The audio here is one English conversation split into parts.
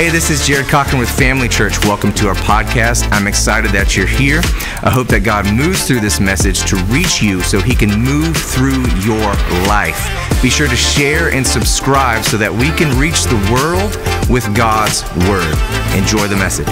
Hey, this is Jarrod Cochran with Family Church. Welcome to our podcast. I'm excited that you're here. I hope that God moves through this message to reach you so he can move through your life. Be sure to share and subscribe so that we can reach the world with God's word. Enjoy the message.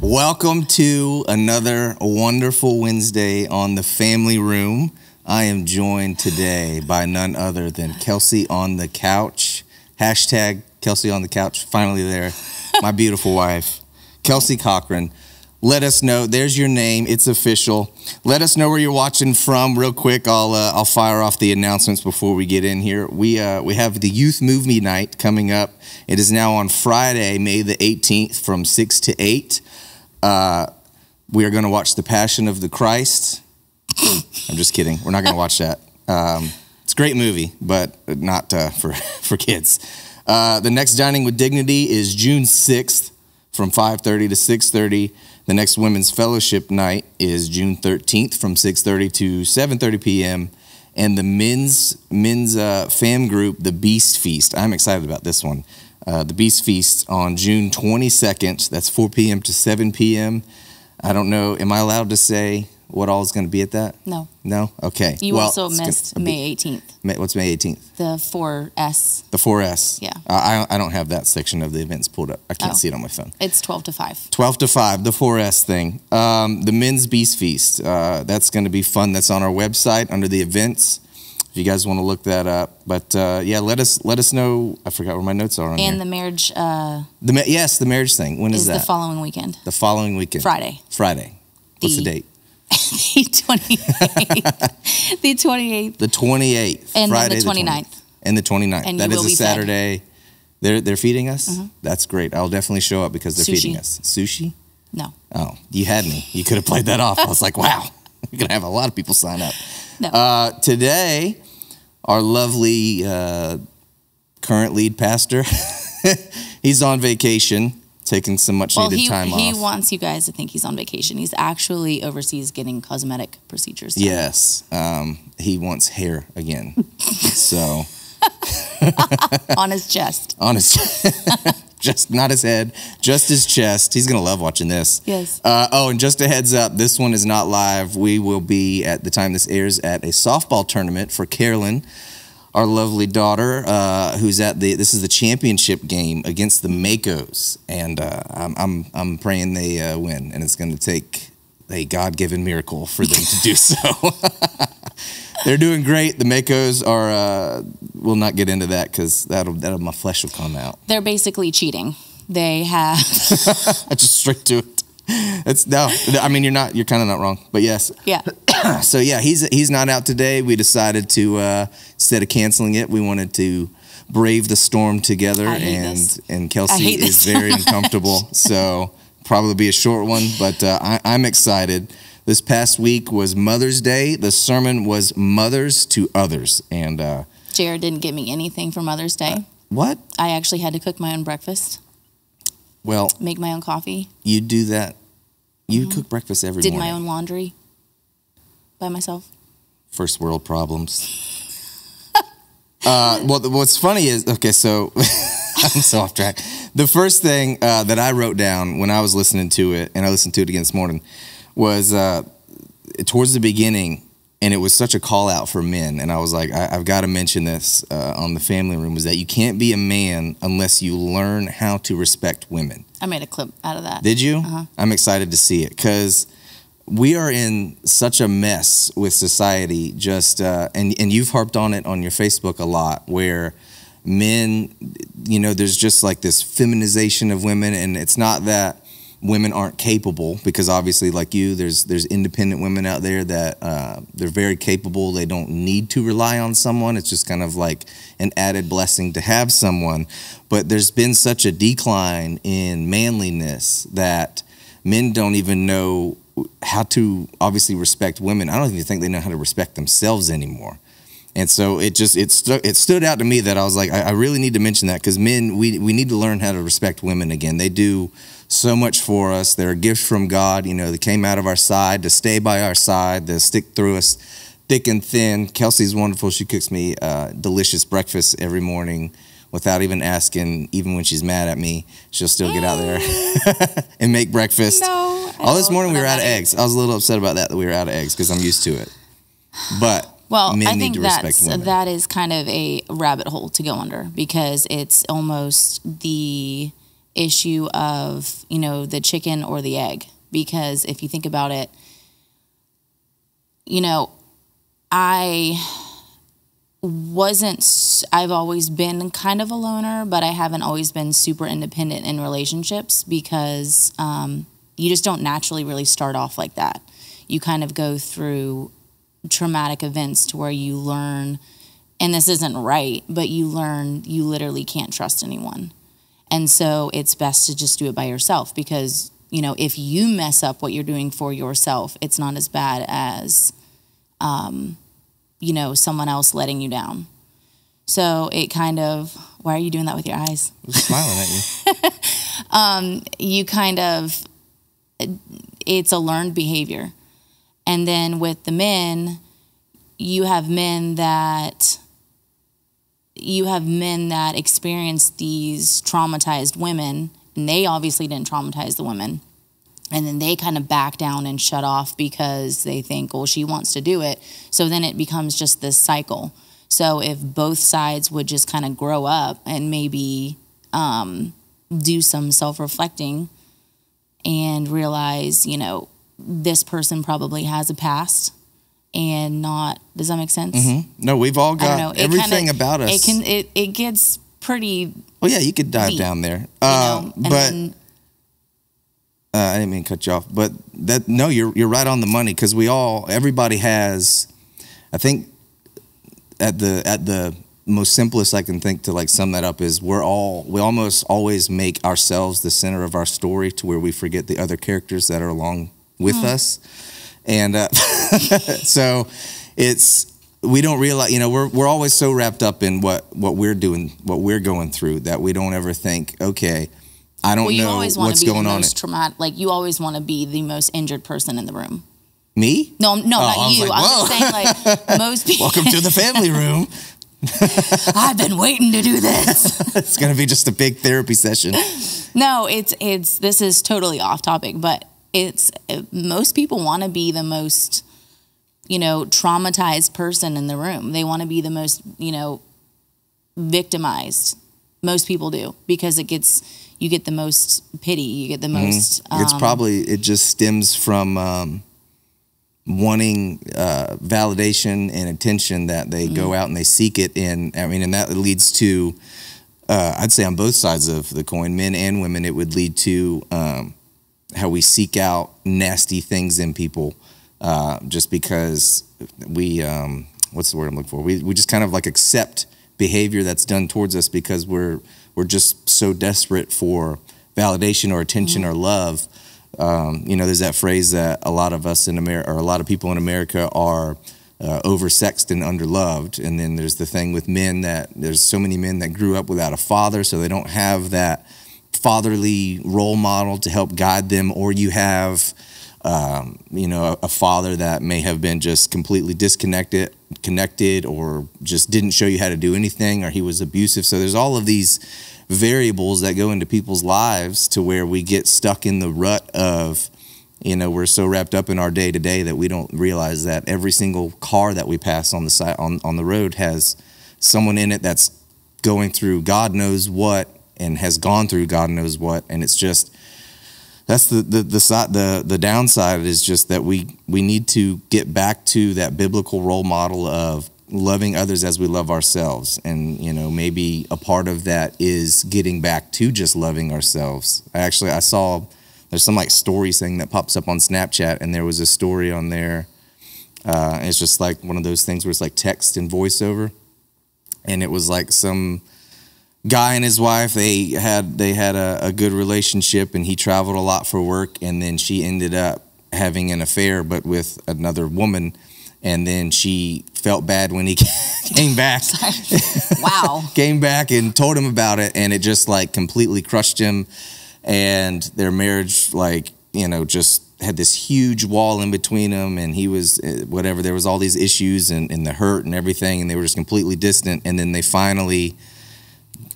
Welcome to another wonderful Wednesday on the Family Room. I am joined today by none other than Kelsey on the couch. Hashtag Kelsey on the couch. Finally there. My beautiful wife, Kelsey Cochran. Let us know. There's your name. It's official. Let us know where you're watching from, real quick. I'll uh, I'll fire off the announcements before we get in here. We uh, we have the Youth Movie Night coming up. It is now on Friday, May the 18th, from six to eight. Uh, we are going to watch The Passion of the Christ. I'm just kidding. We're not going to watch that. Um, it's a great movie, but not uh, for for kids. Uh, the next Dining with Dignity is June 6th from 5:30 to 6:30. The next Women's Fellowship night is June 13th from 6:30 to 7:30 p.m. And the men's men's uh, fam group, the Beast Feast. I'm excited about this one. Uh, the Beast Feast on June 22nd. That's 4 p.m. to 7 p.m. I don't know. Am I allowed to say what all is going to be at that? No. No? Okay. You Well, also it's gonna missed May 18th, May- What's May 18th? the 4S. The 4S. Yeah. Uh, I, I don't have that section of the events pulled up. I can't Oh. see it on my phone. It's 12 to 5. 12 to 5, the 4S thing. Um, the Men's Beast Feast. Uh, that's going to be fun. That's on our website under the events. If you guys want to look that up. But uh, yeah, let us let us know. I forgot where my notes are on And here. the marriage uh, The, ma- yes, the marriage thing. When is, is that? the following weekend, The following weekend. Friday. Friday. What's the The- date? The 28th. the 28th. The 28th. And then Friday the 29th. And the 29th. And that is a be fed. Mm-hmm. Saturday. They're, they're feeding us? That's great. I'll definitely show up because they're Sushi. feeding us. Sushi? No. Oh, you had me. You could have played that off. I was like, wow, we're going to have a lot of people sign up. No. Uh, today, our lovely uh, current lead pastor, he's on vacation, taking some much well, needed he, time he off. wants you guys to think he's on vacation. He's actually overseas getting cosmetic procedures. done. yes, um, he wants hair again. so, On his chest. On honest, just not his head, just his chest. He's going to love watching this. Yes. Uh, oh, and just a heads up, this one is not live. We will be at the time this airs at a softball tournament for Carolyn, our lovely daughter, uh, who's at the. This is the championship game against the Makos, and uh, I'm, I'm I'm praying they uh, win, and it's going to take a God given miracle for them to do so. They're doing great. The Makos are. Uh, we'll not get into that because that'll that'll my flesh will come out. They're basically cheating. They have I just straight to it. No. I mean, you're not. You're kind of not wrong. But yes. yeah. So yeah, he's he's not out today. We decided to uh, instead of canceling it, we wanted to brave the storm together. And this. and Kelsey is very much. uncomfortable. So probably be a short one, but uh, I, I'm excited. This past week was Mother's Day. The sermon was mothers to others. And uh, Jarrod didn't get me anything for Mother's Day. what? I actually had to cook my own breakfast, Well, make my own coffee, you do that. You cook breakfast every Mm-hmm. did morning. my own laundry by myself. first world problems. uh, well, what's funny is okay. So I'm so off track. The first thing uh, that I wrote down when I was listening to it, and I listened to it again this morning, was uh, towards the beginning, and it was such a call out for men. And I was like, I, I've got to mention this uh, on the family room: was that you can't be a man unless you learn how to respect women. I made a clip out of that. Did you? Uh-huh. I'm excited to see it because we are in such a mess with society. Just uh, and and you've harped on it on your Facebook a lot, where men, you know, there's just like this feminization of women, and it's not that women aren't capable because obviously like you there's there's independent women out there that uh, they're very capable. They don't need to rely on someone. It's just kind of like an added blessing to have someone. But there's been such a decline in manliness that men don't even know how to obviously respect women. I don't even think they know how to respect themselves anymore. And so it just it, stu- it stood out to me that I was like, I, I really need to mention that because men, we, we need to learn how to respect women again. They do so much for us. They're a gift from God. You know, they came out of our side to stay by our side, to stick through us thick and thin. Kelsey's wonderful. She cooks me uh, delicious breakfast every morning without even asking. Even when she's mad at me, she'll still get out there and make breakfast. No. Oh, this morning we were out of eggs. I was a little upset about that that we were out of eggs because I'm used to it. But Well, I need think that's women. that is kind of a rabbit hole to go under because it's almost the issue of you know the chicken or the egg. Because if you think about it, you know, I wasn't. I've always been kind of a loner, but I haven't always been super independent in relationships because um, you just don't naturally really start off like that. You kind of go through traumatic events to where you learn and this isn't right but you learn you literally can't trust anyone and so it's best to just do it by yourself because you know if you mess up what you're doing for yourself it's not as bad as um, you know someone else letting you down. So it kind of why are you doing that with your eyes? I'm smiling at you. you kind of it's a learned behavior. And then with the men you have men that you have men that experience these traumatized women and they obviously didn't traumatize the women. And then they kind of back down and shut off because they think well she wants to do it. So then it becomes just this cycle. So if both sides would just kind of grow up and maybe um, do some self-reflecting and realize you know this person probably has a past and not does that make sense No, we've all got know everything kinda- about us. it can it, it gets pretty well, yeah, you could dive deep, down there. you Uh, know but then uh, I didn't mean to cut you off, but that no, you're you're right on the money because we all everybody has. I think at the at the most simplest I can think to like sum that up is we're all we almost always make ourselves the center of our story to where we forget the other characters that are along with us, and uh, so it's we don't realize you know we're we're always so wrapped up in what what we're doing what we're going through that we don't ever think okay. I don't well you know always what's be going the on. traumatic like you always want to be the most injured person in the room Me? no no Oh, not you like, i'm just saying like most people Welcome to the family room. i've been waiting to do this It's going to be just a big therapy session. No, it's it's this is totally off topic, but it's most people want to be the most you know traumatized person in the room. They want to be the most you know victimized. Most people do because it gets you get the most pity, you get the most. it's um, probably, it just stems from um, wanting uh, validation and attention that they Mm-hmm. go out and they seek it in. I mean, and that leads to, uh, I'd say on both sides of the coin, men and women, it would lead to um, how we seek out nasty things in people uh, just because we, um, what's the word I'm looking for? We, we just kind of like accept behavior that's done towards us because we're, we're just so desperate for validation or attention or love. Um, you know, there's that phrase that a lot of us in America, or a lot of people in America are uh, oversexed and underloved. And then there's the thing with men that there's so many men that grew up without a father, so they don't have that fatherly role model to help guide them, or you have, um, you know, a, a father that may have been just completely disconnected, connected, or just didn't show you how to do anything, or he was abusive. So there's all of these variables that go into people's lives to where we get stuck in the rut of you know we're so wrapped up in our day to day that we don't realize that every single car that we pass on the side on, on the road has someone in it that's going through god knows what and has gone through god knows what. And it's just that's the the the side the the downside is just that we we need to get back to that biblical role model of loving others as we love ourselves. And you know maybe a part of that is getting back to just loving ourselves. I actually i saw there's some like story thing that pops up on snapchat and there was a story on there uh, it's just like one of those things where it's like text and voiceover. And it was like some guy and his wife they had they had a, a good relationship and he traveled a lot for work and then she ended up having an affair but with another woman and then she felt bad when he came back wow. came back and told him about it and it just like completely crushed him and their marriage like you know just had this huge wall in between them, and he was uh, whatever. There was all these issues and, and the hurt and everything, and they were just completely distant. And then they finally,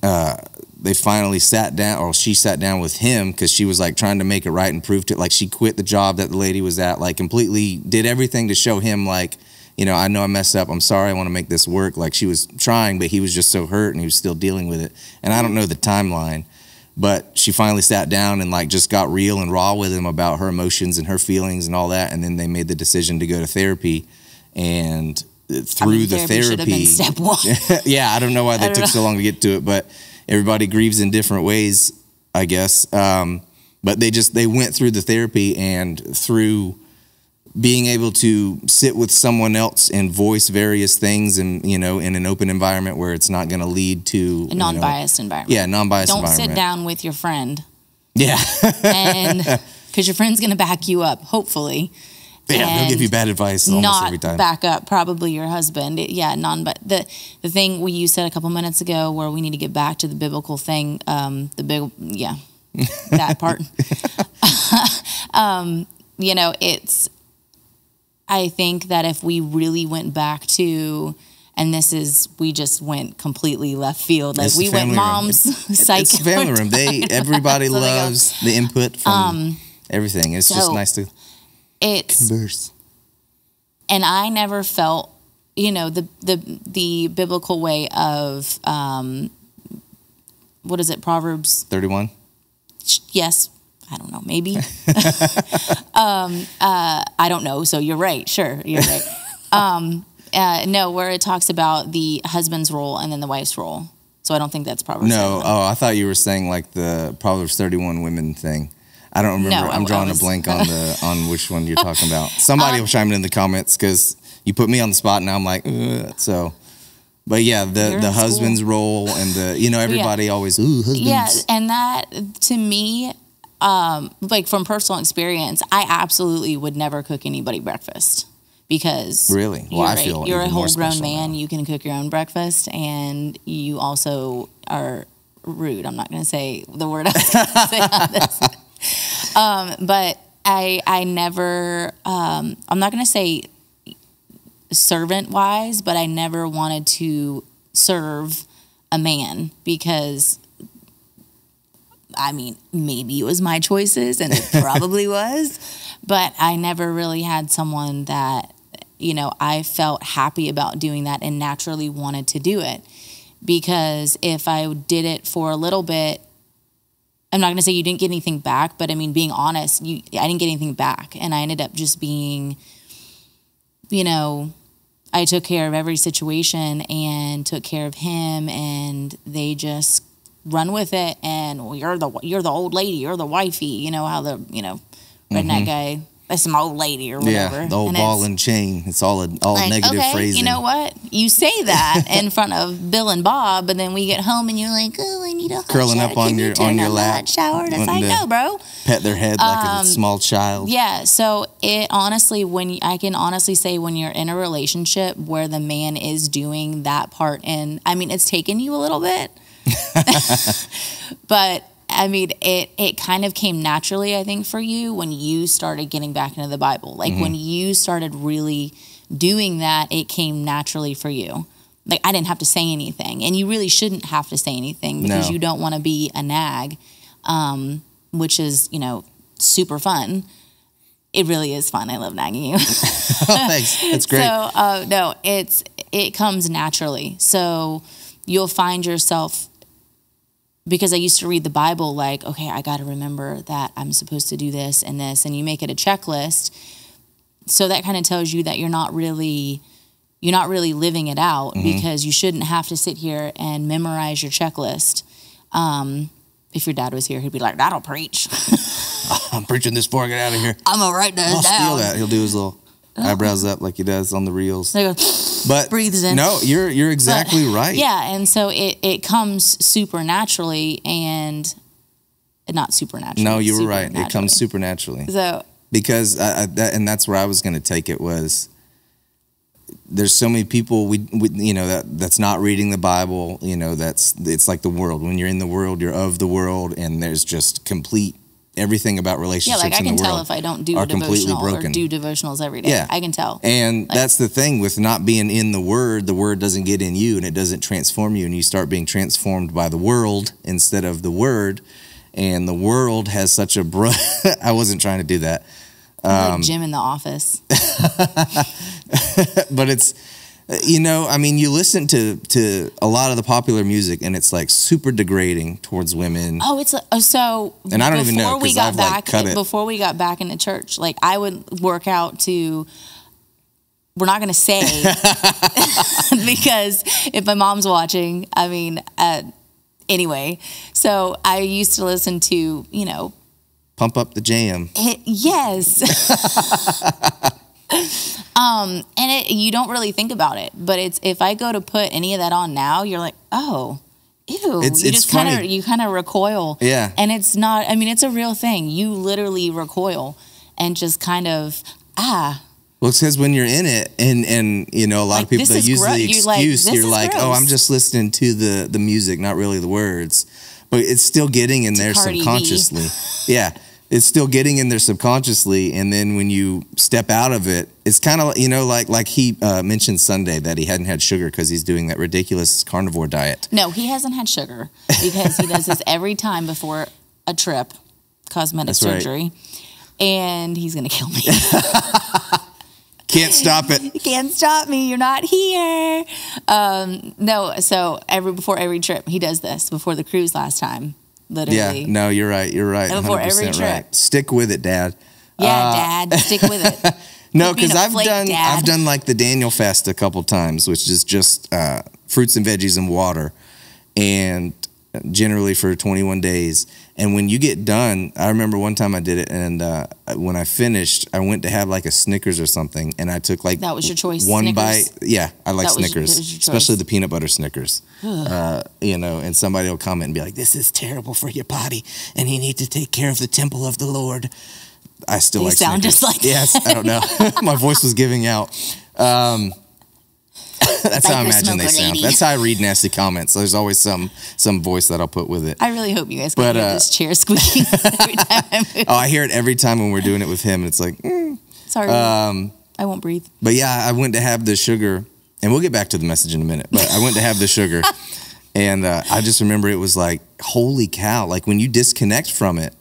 uh, they finally sat down, or she sat down with him because she was like trying to make it right and prove to like she quit the job that the lady was at, like completely did everything to show him like. You know, I know I messed up. I'm sorry. I want to make this work. Like she was trying, but he was just so hurt and he was still dealing with it. And I don't know the timeline, but she finally sat down and like just got real and raw with him about her emotions and her feelings and all that and then they made the decision to go to therapy and through I mean, the therapy should have been therapy yeah i don't know why they took know. so long to get to it but everybody grieves in different ways i guess um, but they just they went through the therapy and through being able to sit with someone else and voice various things and you know in an open environment where it's not going to lead to A you know- non-biased environment. yeah non-biased Don't environment sit down with your friend yeah and because your friend's going to back you up, hopefully. Yeah, they'll give you bad advice almost not every time. back up probably your husband It- yeah non but the the thing we you said a couple minutes ago where we need to get back to the biblical thing um the big yeah that part um you know it's i think that if we really went back to and this is we just went completely left field like It's we went family room. mom's psych it's family room. They everybody So loves the input from everything. It's just nice to it's converse. and I never felt, you know, the the the biblical way of um, what is it, Proverbs? Thirty-one. Yes, I don't know, maybe. um, uh, I don't know. So you're right. Sure, you're right. um, uh, no, where it talks about the husband's role and then the wife's role. So I don't think that's Proverbs. No, 31. oh, I thought you were saying like the Proverbs thirty-one women thing. I don't remember. No, I'm drawing was- a blank on the on which one you're talking about. Somebody Um, will chime in in the comments because you put me on the spot, and I'm like, Ugh. so. But yeah, the You're the in school. husband's role and the you know everybody always ooh husbands. Yeah, and that to me, um, like from personal experience, I absolutely would never cook anybody breakfast because Really? Well, I a- feel you're a whole grown man. now. You can cook your own breakfast, and you also are rude. I'm not going to say the word I was going to say on this, um, but I I never. Um, I'm not going to say servant wise, but I never wanted to serve a man because I mean, maybe it was my choices and it probably was, but I never really had someone that, you know, I felt happy about doing that and naturally wanted to do it. Because if I did it for a little bit, I'm not going to say you didn't get anything back, but I mean, being honest, you, I didn't get anything back. And I ended up just being, you know, I took care of every situation and took care of him, and they just run with it. And well, you're the you're the old lady, you're the wifey. You know how the you know redneck mm-hmm. guy. Some old lady or whatever. Yeah, the old And ball and chain. It's all a, all like, negative okay, phrasing. You know what? You say that in front of Bill and Bob, but then we get home and you're like, oh, I need a hot Curling shower. up on Can you your- turn on your lap, shower. And it's like, no, bro. Pet their head like Um, a small child. Yeah, so it honestly, when I can honestly say, when you're in a relationship where the man is doing that part, and I mean, it's taken you a little bit, but I mean, it it kind of came naturally, I think, for you when you started getting back into the Bible. Like when you started really doing that, it came naturally for you. Like I didn't have to say anything, and you really shouldn't have to say anything because No. you don't want to be a nag, um, which is you know super fun. It really is fun. I love nagging you. oh, thanks. That's great. So uh, no, it's it comes naturally. So you'll find yourself because I used to read the Bible like, okay, I got to remember that I'm supposed to do this and this, and you make it a checklist. So that kind of tells you that you're not really you're not really living it out because you shouldn't have to sit here and memorize your checklist. Um, if your dad was here, he'd be like, "That'll preach." I'm preaching this before I get out of here. I'm gonna write this I'll steal that. He'll do his little Oh. eyebrows up like he does on the reels. They go, But breathes in. No, you're you're exactly right. Yeah, and so it, it comes supernaturally and not supernaturally. No, you were right. It comes supernaturally So because I, I, that, and that's where I was going to take it was. There's so many people we, we you know that that's not reading the Bible. You know that's it's like the world. When you're in the world, you're of the world, and there's just complete everything about relationships Yeah, like I can tell if I don't do are completely devotional or broken. do devotionals every day. Yeah. I can tell. And that's the thing with not being in the word, the word doesn't get in you and it doesn't transform you and you start being transformed by the world instead of the word. And the world has such a bro I wasn't trying to do that. Um, like Jim in the office. but it's you know, I mean, you listen to to a lot of the popular music and it's like super degrading towards women. Oh, it's like, oh, so. And I don't even know, before we got I've, like, back. cut it. Before we got back into church, like I would work out to. We're not going to say because if my mom's watching, I mean, uh, anyway. So I used to listen to, you know, Pump up the jam. It, yes. um, and it, you don't really think about it, but it's if I go to put any of that on now, you're like, oh, ew. It's- you it's just kind of you kind of recoil. Yeah. And it's not. I mean, it's a real thing. You literally recoil and just kind of ah. Well, says when you're in it, and and you know a lot Like, of people that use the you're like, excuse, you're like, oh. I'm just listening to the the music, not really the words, but it's still getting in there Cardi B. subconsciously. yeah, it's still getting in there subconsciously, and then when you step out of it, it's kind of you know like like he uh, mentioned Sunday that he hadn't had sugar because he's doing that ridiculous carnivore diet. No, he hasn't had sugar because he does this every time before a trip, cosmetic That's right. surgery, and he's gonna kill me. Can't stop it. you can't stop me. You're not here. Um, no, so every before every trip, he does this. Before the cruise last time, Yeah, no, you're right. You're right. And before every 100% trip. right. Stick with it, Dad. Yeah, Dad, stick with it. No, because I've done dad. I've done like the Daniel fast a couple times, which is just uh, fruits and veggies and water, and generally for 21 days. And when you get done, I remember one time I did it, and uh, when I finished, I went to have like a Snickers or something, and I took like That was your choice, One Snickers? bite, yeah, I like That Snickers, was especially the peanut butter Snickers. uh, you know, and somebody will comment and be like, "This is terrible for your body, and you need to take care of the temple of the Lord." I still They like sound Snickers. just like yes. I don't know. My voice was giving out. Um, that's how I imagine they sound. lady. That's how I read nasty comments. There's always some some voice that I'll put with it. I really hope you guys can But, hear uh, this chair squeaking every time I. Oh, I hear it every time when we're doing it with him. And it's like, mm. Sorry, um, I won't breathe. but yeah, I went to have the sugar, and we'll get back to the message in a minute. But I went to have the sugar, and uh, I just remember it was like, holy cow! Like when you disconnect from it,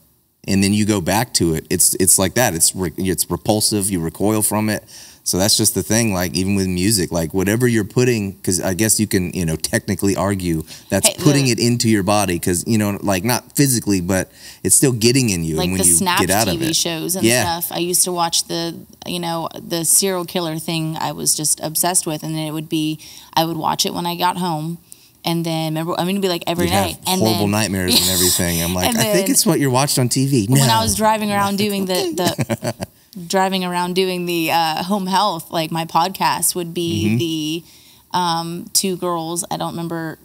and then you go back to it, it's it's like that. It's re- it's repulsive. You recoil from it. So that's just the thing. Like even with music, like whatever you're putting, because I guess you can you know technically argue that's Hey, putting it into your body, because you know like not physically, but it's still getting in you. like and when the you Snap get out of TV shows and Yeah. stuff. I used to watch the, you know, the serial killer thing. I was just obsessed with, and then it would be, I would watch it when I got home, and then remember, I mean, it'd be like every you night, have and horrible then nightmares and everything. I'm like, And I think it's what you're watched on TV. No. when I was driving around doing the the driving around doing the uh, home health, like my podcast would be Mm-hmm. the um, two girls. I don't remember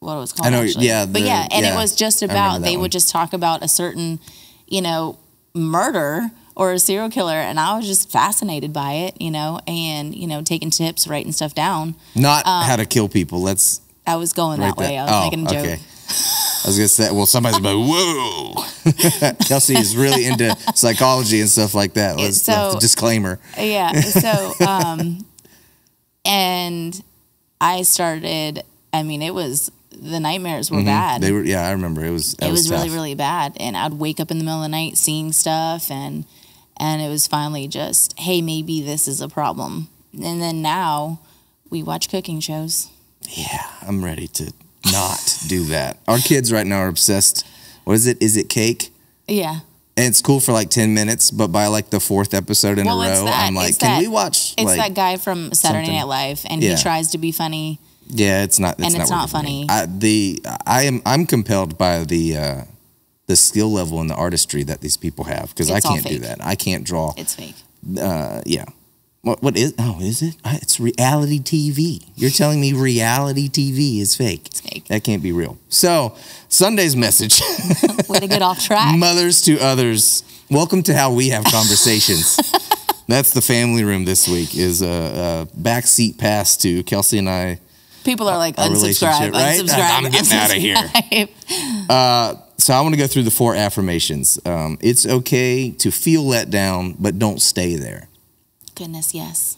what it was called. I know, actually. yeah, but the- yeah, and yeah, it was just about they one. would just talk about a certain, you know, murder or a serial killer, and I was just fascinated by it, you know, and you know, taking tips, writing stuff down. Not um, how to kill people. Let's I was going write that way. that. I was oh, making a joke. okay. I was gonna say, well, somebody's like, whoa. Kelsey is really into psychology and stuff like that. Let's so- disclaimer. Yeah. So, um, and I started. I mean, it was the nightmares were bad. Mm-hmm. They were, yeah, I remember it was. That it was, really, really bad, and I'd wake up in the middle of the night seeing stuff, and and it was finally just, hey, maybe this is a problem. And then now we watch cooking shows. Yeah, I'm ready to not do that. Our kids right now are obsessed. What is it? Is it cake? Yeah. And it's cool for like ten minutes, but by like the fourth episode in Well, a row, that- I'm like, can that- we watch? It's like, that guy from Saturday something. Night Live, and Yeah. he tries to be funny. Yeah, it's not. It's And not it's not working funny. I, the I am I'm compelled by the uh, the skill level and the artistry that these people have because I can't do that. I can't draw. It's fake. Uh, yeah. What what is? Oh, is it? Uh, It's reality TV. You're telling me reality TV is fake? It's fake. That can't be real. So Sunday's message: Way to get off track. mothers to others. Welcome to how we have conversations. That's the family room this week. Is a, a backseat pass to Kelsey and I People are like unsubscribe, right? unsubscribe. I'm getting out of here. unsubscribe. so I want to go through the four affirmations. Um, it's okay to feel let down, but don't stay there. Goodness, yes.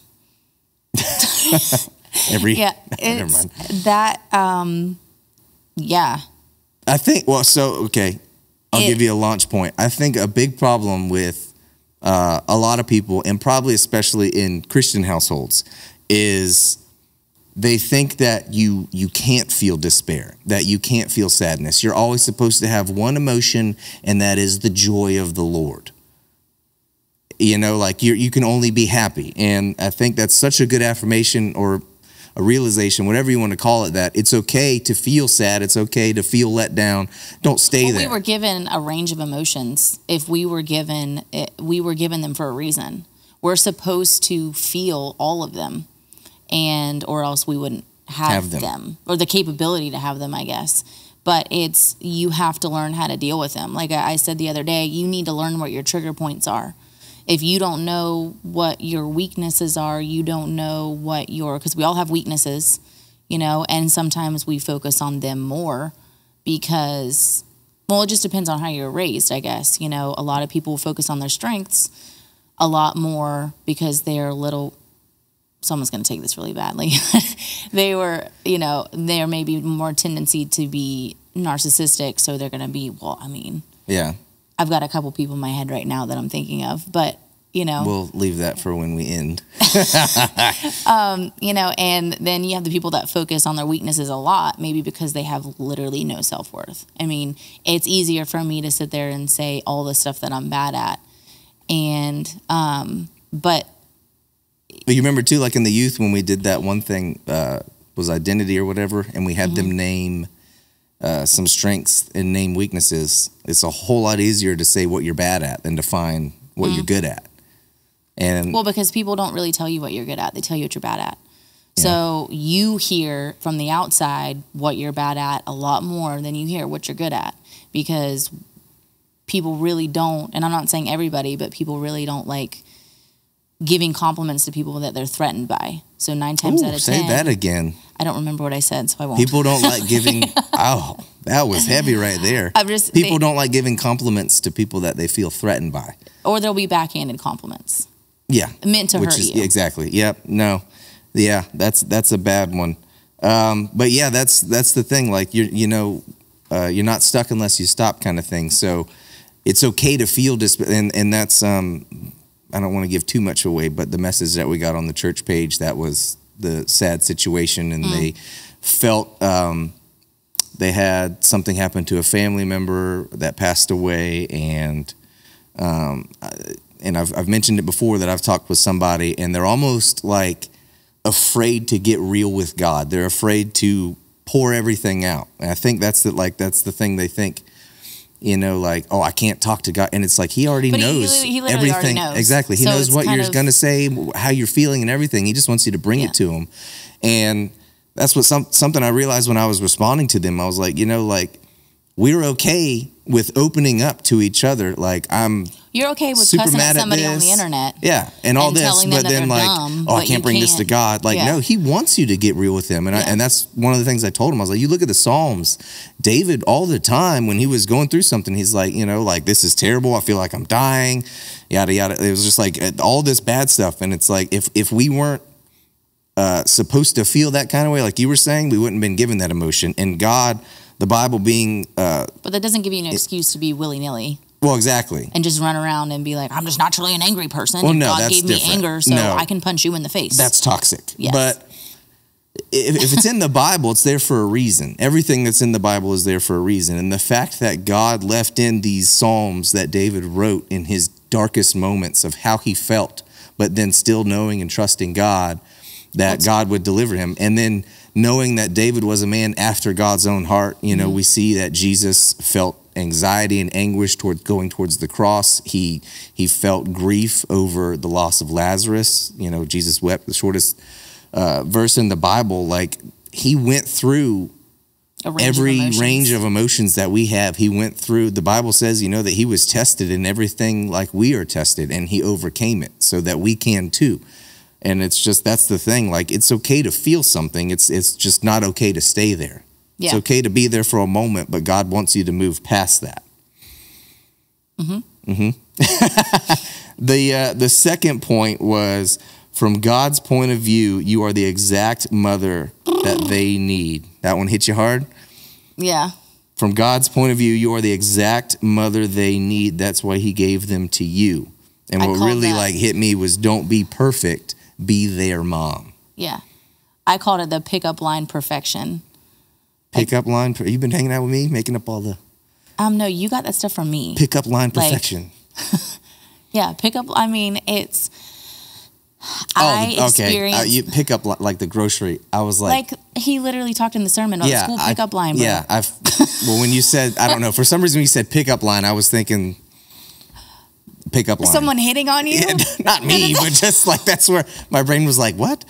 Every Yeah, never mind. that. Um, yeah, I think. Well, so okay, I'll It- give you a launch point. I think a big problem with uh, a lot of people, and probably especially in Christian households, is they think that you you can't feel despair, that you can't feel sadness. You're always supposed to have one emotion, and that is the joy of the Lord. You know, like you you can only be happy, and I think that's such a good affirmation or a realization, whatever you want to call it. That it's okay to feel sad. It's okay to feel let down. Don't stay Well, there. we were given a range of emotions. If we were given, it, we were given them for a reason. We're supposed to feel all of them, and or else we wouldn't have, Have them. them. or the capability to have them, I guess. But it's you have to learn how to deal with them. Like I I said the other day, you need to learn what your trigger points are. If you don't know what your weaknesses are, you don't know what your because we all have weaknesses, you know, and sometimes we focus on them more because well, it just depends on how you're raised, I guess. You know, a lot of people focus on their strengths a lot more because they're little. Someone's going to take this really badly. they were, you know, there may be more tendency to be narcissistic, so they're going to be. Well, I mean, yeah, I've got a couple people in my head right now that I'm thinking of, but you know, we'll leave that for when we end. you know, and then you have the people that focus on their weaknesses a lot, maybe because they have literally no self worth. I mean, it's easier for me to sit there and say all the stuff that I'm bad at, and um, but But you remember too, like in the youth when we did that one thing uh, was identity or whatever, and we had Mm-hmm. them name uh, some strengths and name weaknesses. It's a whole lot easier to say what you're bad at than to find what you're good at. And well, because people don't really tell you what you're good at; they tell you what you're bad at. So you hear from the outside what you're bad at a lot more than you hear what you're good at, because people really don't. And I'm not saying everybody, but people really don't like giving compliments to people that they're threatened by. So nine times Ooh, out of say ten, that again. I don't remember what I said, so I won't. People don't like giving. oh, that was heavy right there. I'm just People they- don't like giving compliments to people that they feel threatened by. or there'll be backhanded compliments Yeah, meant to which hurt is you. exactly. Yep. No. Yeah, that's that's a bad one. Um, but yeah, that's that's the thing. Like you're you know, uh, you're not stuck unless you stop, kind of thing. So it's okay to feel dis and and that's um, I don't want to give too much away, but the message that we got on the church page that was the sad situation, and they felt um, they had something happen to a family member that passed away, and um, and I've I've mentioned it before that I've talked with somebody, and they're almost like afraid to get real with God. They're afraid to pour everything out, and I think that's the like that's the thing they think. You know, like, oh, I can't talk to God, and it's like he already But he- he knows he literally already everything. knows. Exactly, he So knows what you're going to say, how you're feeling, and everything. He just wants you to bring Yeah. it to him, and that's what some something I realized when I was responding to them. I was like, you know, like we're okay with opening up to each other. Like I'm You're okay with super cussing mad at somebody on the internet. Yeah, and all and this, telling them but that then they're like, dumb, oh, I but can't bring this to can't- God. Like, Yeah. no, He wants you to get real with Him, and I, Yeah. and that's one of the things I told him. I was like, you look at the Psalms, David all the time when he was going through something, he's like, you know, like this is terrible. I feel like I'm dying, yada yada. It was just like uh, all this bad stuff, and it's like if if we weren't uh, supposed to feel that kind of way, like you were saying, we wouldn't have been given that emotion. And God, the Bible being, uh, But that doesn't give you an excuse to be willy nilly well, exactly. and just run around and be like, I'm just naturally an angry person. Well, and no, God that's gave me different. anger, so No. I can punch you in the face. That's toxic. Yes. But if, if it's in the Bible, it's there for a reason. Everything that's in the Bible is there for a reason. And the fact that God left in these Psalms that David wrote in his darkest moments of how he felt, but then still knowing and trusting God that God would deliver him. And then knowing that David was a man after God's own heart, you know, we see that Jesus felt anxiety and anguish toward going towards the cross. He he felt grief over the loss of Lazarus. You know, Jesus wept, the shortest uh, verse in the Bible. Like he went through range every emotions. range of emotions that we have. He went through. The Bible says, you know, that he was tested in everything like we are tested, and he overcame it, so that we can too. And it's just that's the thing. Like it's okay to feel something. It's it's just not okay to stay there. It's okay to be there for a moment, but God wants you to move past that. Mm-hmm. Mm-hmm. the uh, the second point was from God's point of view, you are the exact mother that they need. That one hit you hard. Yeah. From God's point of view, you are the exact mother they need. That's why He gave them to you. And what really that. like hit me was don't be perfect, be their mom. Yeah. I called it the pickup line perfection. Pickup line. You've been hanging out with me, making up all the Um, no, you got that stuff from me. pickup line Like, perfection. Yeah, pickup. I mean, it's. oh, I okay. Uh, you pick up like the grocery. I was like, like he literally talked in the sermon about yeah, the school I- pickup line. Bro. Yeah, I've. well, when you said, I don't know, for some reason when you said pickup line, I was thinking pickup line. Someone hitting on you. Yeah, not me, but just like that's where my brain was like, what?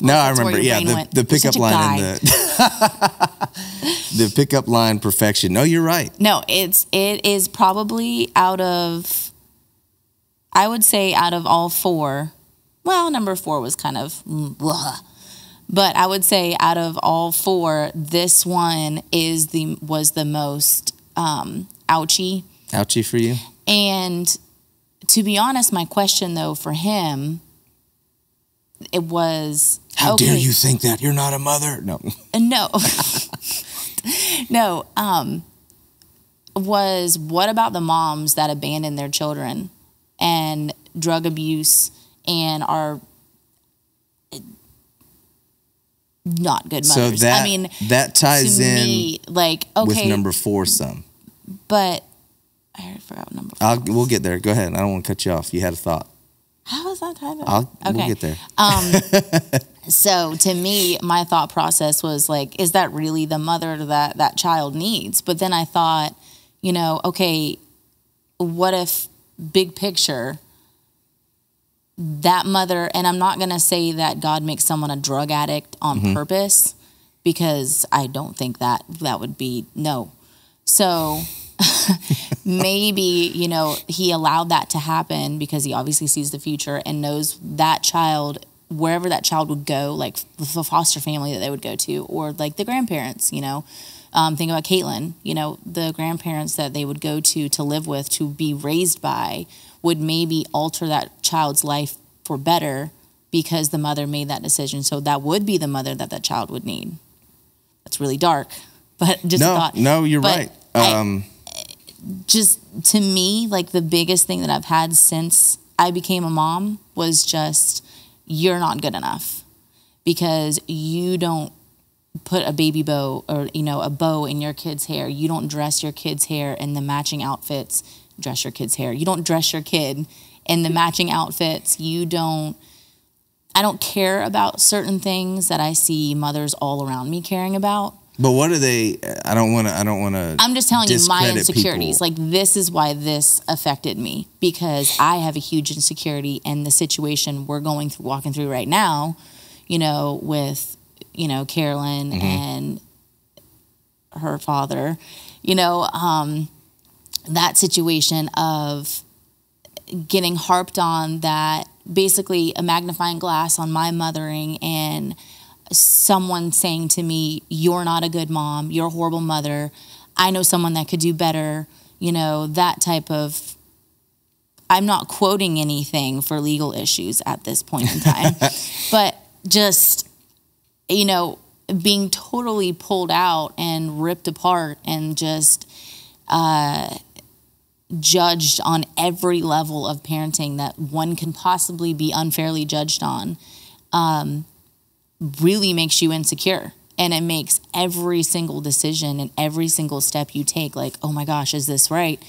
No, I remember. Yeah, the, the pickup line and the the pickup line perfection. No, you're right. No, it's it is probably out of I would say out of all four. Well, number 4 was kind of blah. But I would say out of all four, this one is the was the most um ouchy. Ouchie for you. And to be honest, my question though for him it was How okay, dare you think that you're not a mother? No. Uh, No. no. Um, was what about the moms that abandon their children and drug abuse and are not good mothers. So that I mean, that ties in me, like with number four. Some. but I forgot what number. Four. I'll we'll get there. Go ahead. I don't want to cut you off. You had a thought. How was that tied? I'll Okay. we'll get there. Um, so to me, my thought process was like, is that really the mother that that child needs? But then I thought, you know, okay, what if big picture that mother and I'm not going to say that God makes someone a drug addict on purpose because I don't think that that would be no. So maybe you know he allowed that to happen because he obviously sees the future and knows that child wherever that child would go like the foster family that they would go to or like the grandparents you know. Um, think about caitlin you know the grandparents that they would go to to live with to be raised by would maybe alter that child's life for better because the mother made that decision. So that would be the mother that that child would need. That's really dark but just No, thought. no, you're But right. I- Um, just to me, like the biggest thing that I've had since I became a mom was just you're not good enough because you don't put a baby bow or you know a bow in your kid's hair. You don't dress your kid's hair in the matching outfits. Dress your kid's hair. You don't dress your kid in the matching outfits. You don't I don't care about certain things that I see mothers all around me caring about. But what are they? I don't want to. I don't want to. I'm just telling you my insecurities. people. Like this is why this affected me because I have a huge insecurity and the situation we're going through walking through right now, you know, with you know Carolyn Mm-hmm. and her father, you know, um that situation of getting harped on that basically a magnifying glass on my mothering and someone saying to me, You're not a good mom, you're a horrible mother, I know someone that could do better, you know, that type of. I'm not quoting anything for legal issues at this point in time, but just, you know, being totally pulled out and ripped apart and just uh, judged on every level of parenting that one can possibly be unfairly judged on um, really makes you insecure. And it makes every single decision and every single step you take like, oh my gosh, is this right?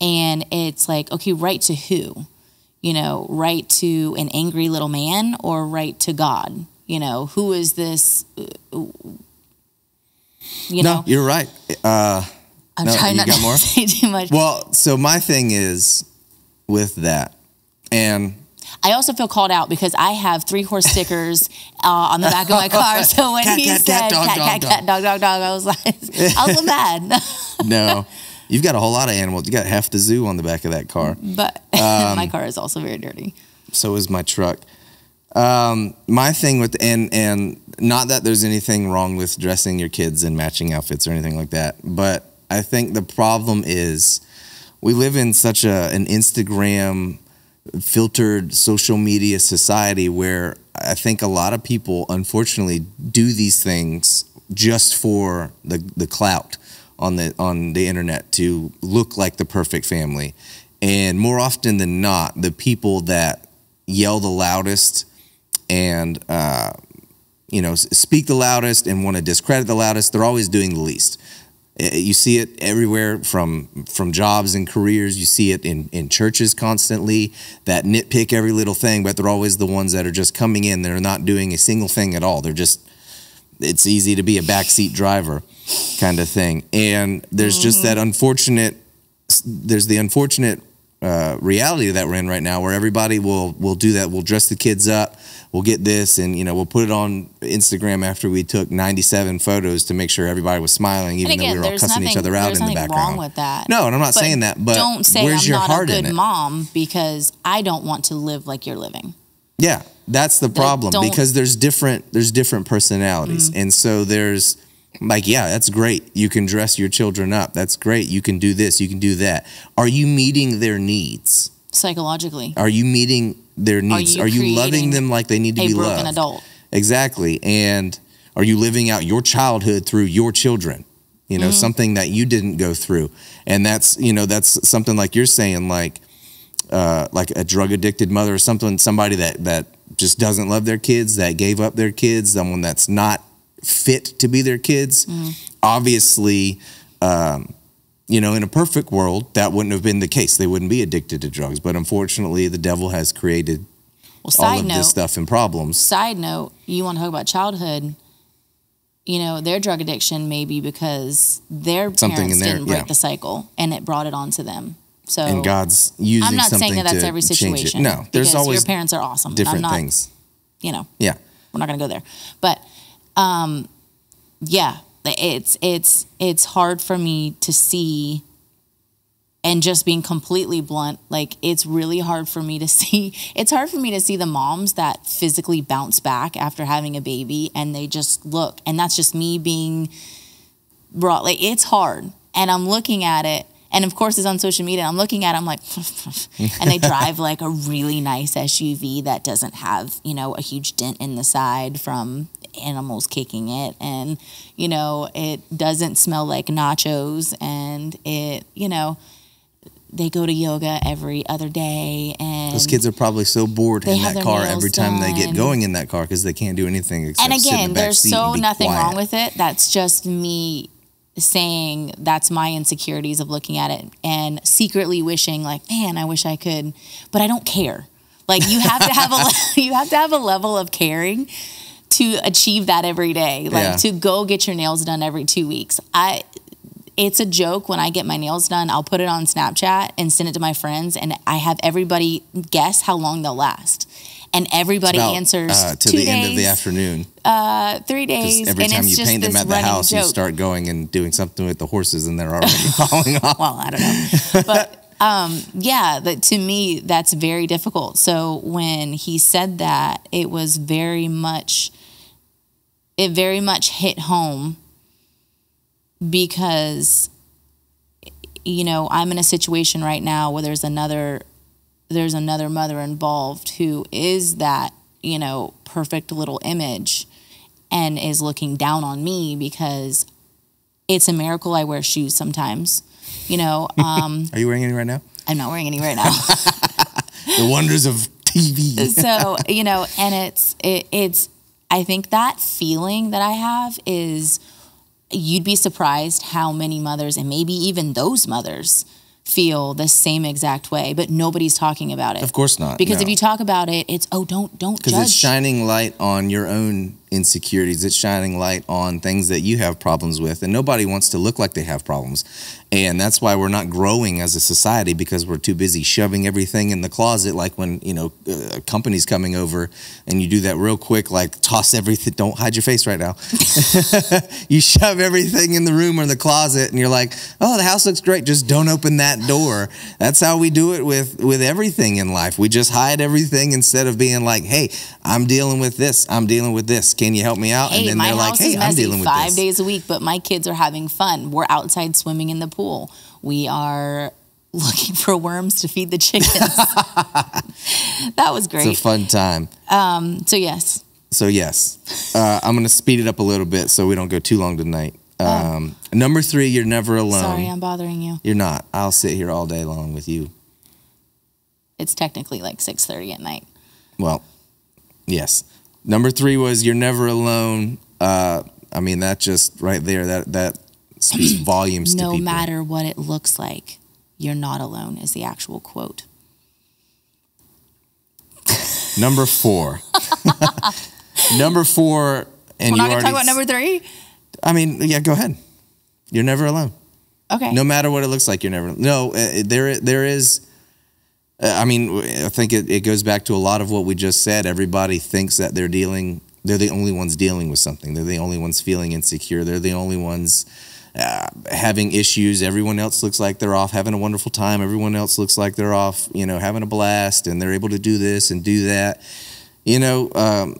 And it's like, okay, right to who? You know, right to an angry little man or right to God? You know, who is this? uh, You no, know, you're right. Uh, I'm no, trying not to more? say too much. well, so my thing is with that, and I also feel called out because I have three horse stickers uh, on the back of my car. So when Cat, he cat, said cat, dog, cat, dog, cat, dog. cat, dog, dog, dog, I was like, I was mad. no, you've got a whole lot of animals. You got half the zoo on the back of that car. but Um, my car is also very dirty. so is my truck. Um, my thing with and and not that there's anything wrong with dressing your kids in matching outfits or anything like that, but I think the problem is we live in such a an Instagram filtered social media society where I think a lot of people unfortunately do these things just for the the clout on the on the internet to look like the perfect family. And more often than not, the people that yell the loudest and uh, you know speak the loudest and want to discredit the loudest, they're always doing the least. Uh, you see it everywhere from from jobs and careers. You see it in, in churches constantly that nitpick every little thing, but they're always the ones that are just coming in. They're not doing a single thing at all. They're just it's easy to be a backseat driver kind of thing. And there's mm-hmm. just that unfortunate there's the unfortunate uh, reality that we're in right now where everybody will will do that. We'll dress the kids up we'll get this and you know we'll put it on Instagram after we took 97 photos to make sure everybody was smiling even again, though we were all cussing nothing, each other out in the background. wrong with that. No, and I'm not but saying that, but don't say where's I'm your not heart a good mom because I don't want to live like you're living. Yeah, that's the problem because there's different there's different personalities, mm-hmm. and so there's like yeah that's great you can dress your children up that's great you can do this you can do that are you meeting their needs psychologically are you meeting their needs? Are you, are you loving them like they need to be loved? adult. Exactly. And are you living out your childhood through your children? You know, mm-hmm. something that you didn't go through. And that's, you know, that's something like you're saying, like, uh, like a drug addicted mother or something, somebody that, that just doesn't love their kids, that gave up their kids, someone that's not fit to be their kids. Mm-hmm. Obviously, um, you know, in a perfect world, that wouldn't have been the case. They wouldn't be addicted to drugs. But unfortunately, the devil has created well, all of note, this stuff and problems. Side note, you want to talk about childhood. You know, their drug addiction may be because their something parents their, didn't break yeah. the cycle and it brought it onto them. So and God's using. I'm not saying that that's every situation. No, there's always your parents are awesome. Different not, things. You know. Yeah. We're not going to go there, but um, yeah, it's it's it's hard for me to see and just being completely blunt like it's really hard for me to see it's hard for me to see the moms that physically bounce back after having a baby and they just look and that's just me being brought like it's hard. And i'm looking at it and of course it's on social media i'm looking at it i'm like and they drive like a really nice suv that doesn't have you know a huge dent in the side from animals kicking it. And you know it doesn't smell like nachos. And it you know they go to yoga every other day. And those kids are probably so bored in that car every time done. they get going in that car because they can't do anything except and again the there's so nothing quiet. wrong with it. That's just me saying that's my insecurities of looking at it and secretly wishing like man i wish i could. But i don't care. Like you have to have a you have to have a level of caring to achieve that every day like yeah. to go get your nails done every two weeks i it's a joke when i get my nails done i'll put it on snapchat and send it to my friends and i have everybody guess how long they'll last and everybody about, answers uh, to the days, end of the afternoon. Uh, three days. Every time you paint them at the house, joke. you start going and doing something with the horses, and they're already falling off. Well, I don't know, but um, yeah, that to me that's very difficult. So when he said that, it was very much it very much hit home because you know i'm in a situation right now where there's another there's another mother involved who is that you know perfect little image and is looking down on me because it's a miracle i wear shoes sometimes you know um, are you wearing any right now? I'm not wearing any right now. The wonders of tv so you know and it's it, it's I think that feeling that I have is you'd be surprised how many mothers, and maybe even those mothers, feel the same exact way, but nobody's talking about it. Of course not. Because no. if you talk about it, it's oh don't don't because it's shining light on your own insecurities. It's shining light on things that you have problems with, and nobody wants to look like they have problems. And that's why we're not growing as a society because we're too busy shoving everything in the closet. Like when you know uh, a company's coming over, and you do that real quick, like toss everything. Don't hide your face right now. you shove everything in the room or the closet, and you're like, "Oh, the house looks great. Just don't open that door." That's how we do it with with everything in life. We just hide everything instead of being like, "Hey, I'm dealing with this. I'm dealing with this Can you help me out? Hey, and then my they're house like, Hey, is I'm messy dealing with five this. days a week, but my kids are having fun. We're outside swimming in the pool. We are looking for worms to feed the chickens. that was It's a great. fun time. so yes, So yes, uh, I'm gonna speed it up a little bit so we don't go too long tonight. Um, Number three, you're never alone. Oh. sorry, I'm bothering you. You're not. I'll sit here all day long with you. It's technically like six thirty at night. Well, yes. Number three was you're never alone. Uh, I mean, that just right there, that that speaks volumes to no matter what it looks like, you're not alone. Is the actual quote. Number four. number four, and We're you not gonna already. talk about number three. I mean, yeah, go ahead. You're never alone. Okay. No matter what it looks like, you're never. No, uh, there there is. Uh, I mean, I think it, it goes back to a lot of what we just said. Everybody thinks that they're dealing. They're the only ones dealing with something. They're the only ones feeling insecure. They're the only ones uh, having issues. Everyone else looks like they're off having a wonderful time. Everyone else looks like they're off, you know, having a blast, and they're able to do this and do that. You know, um,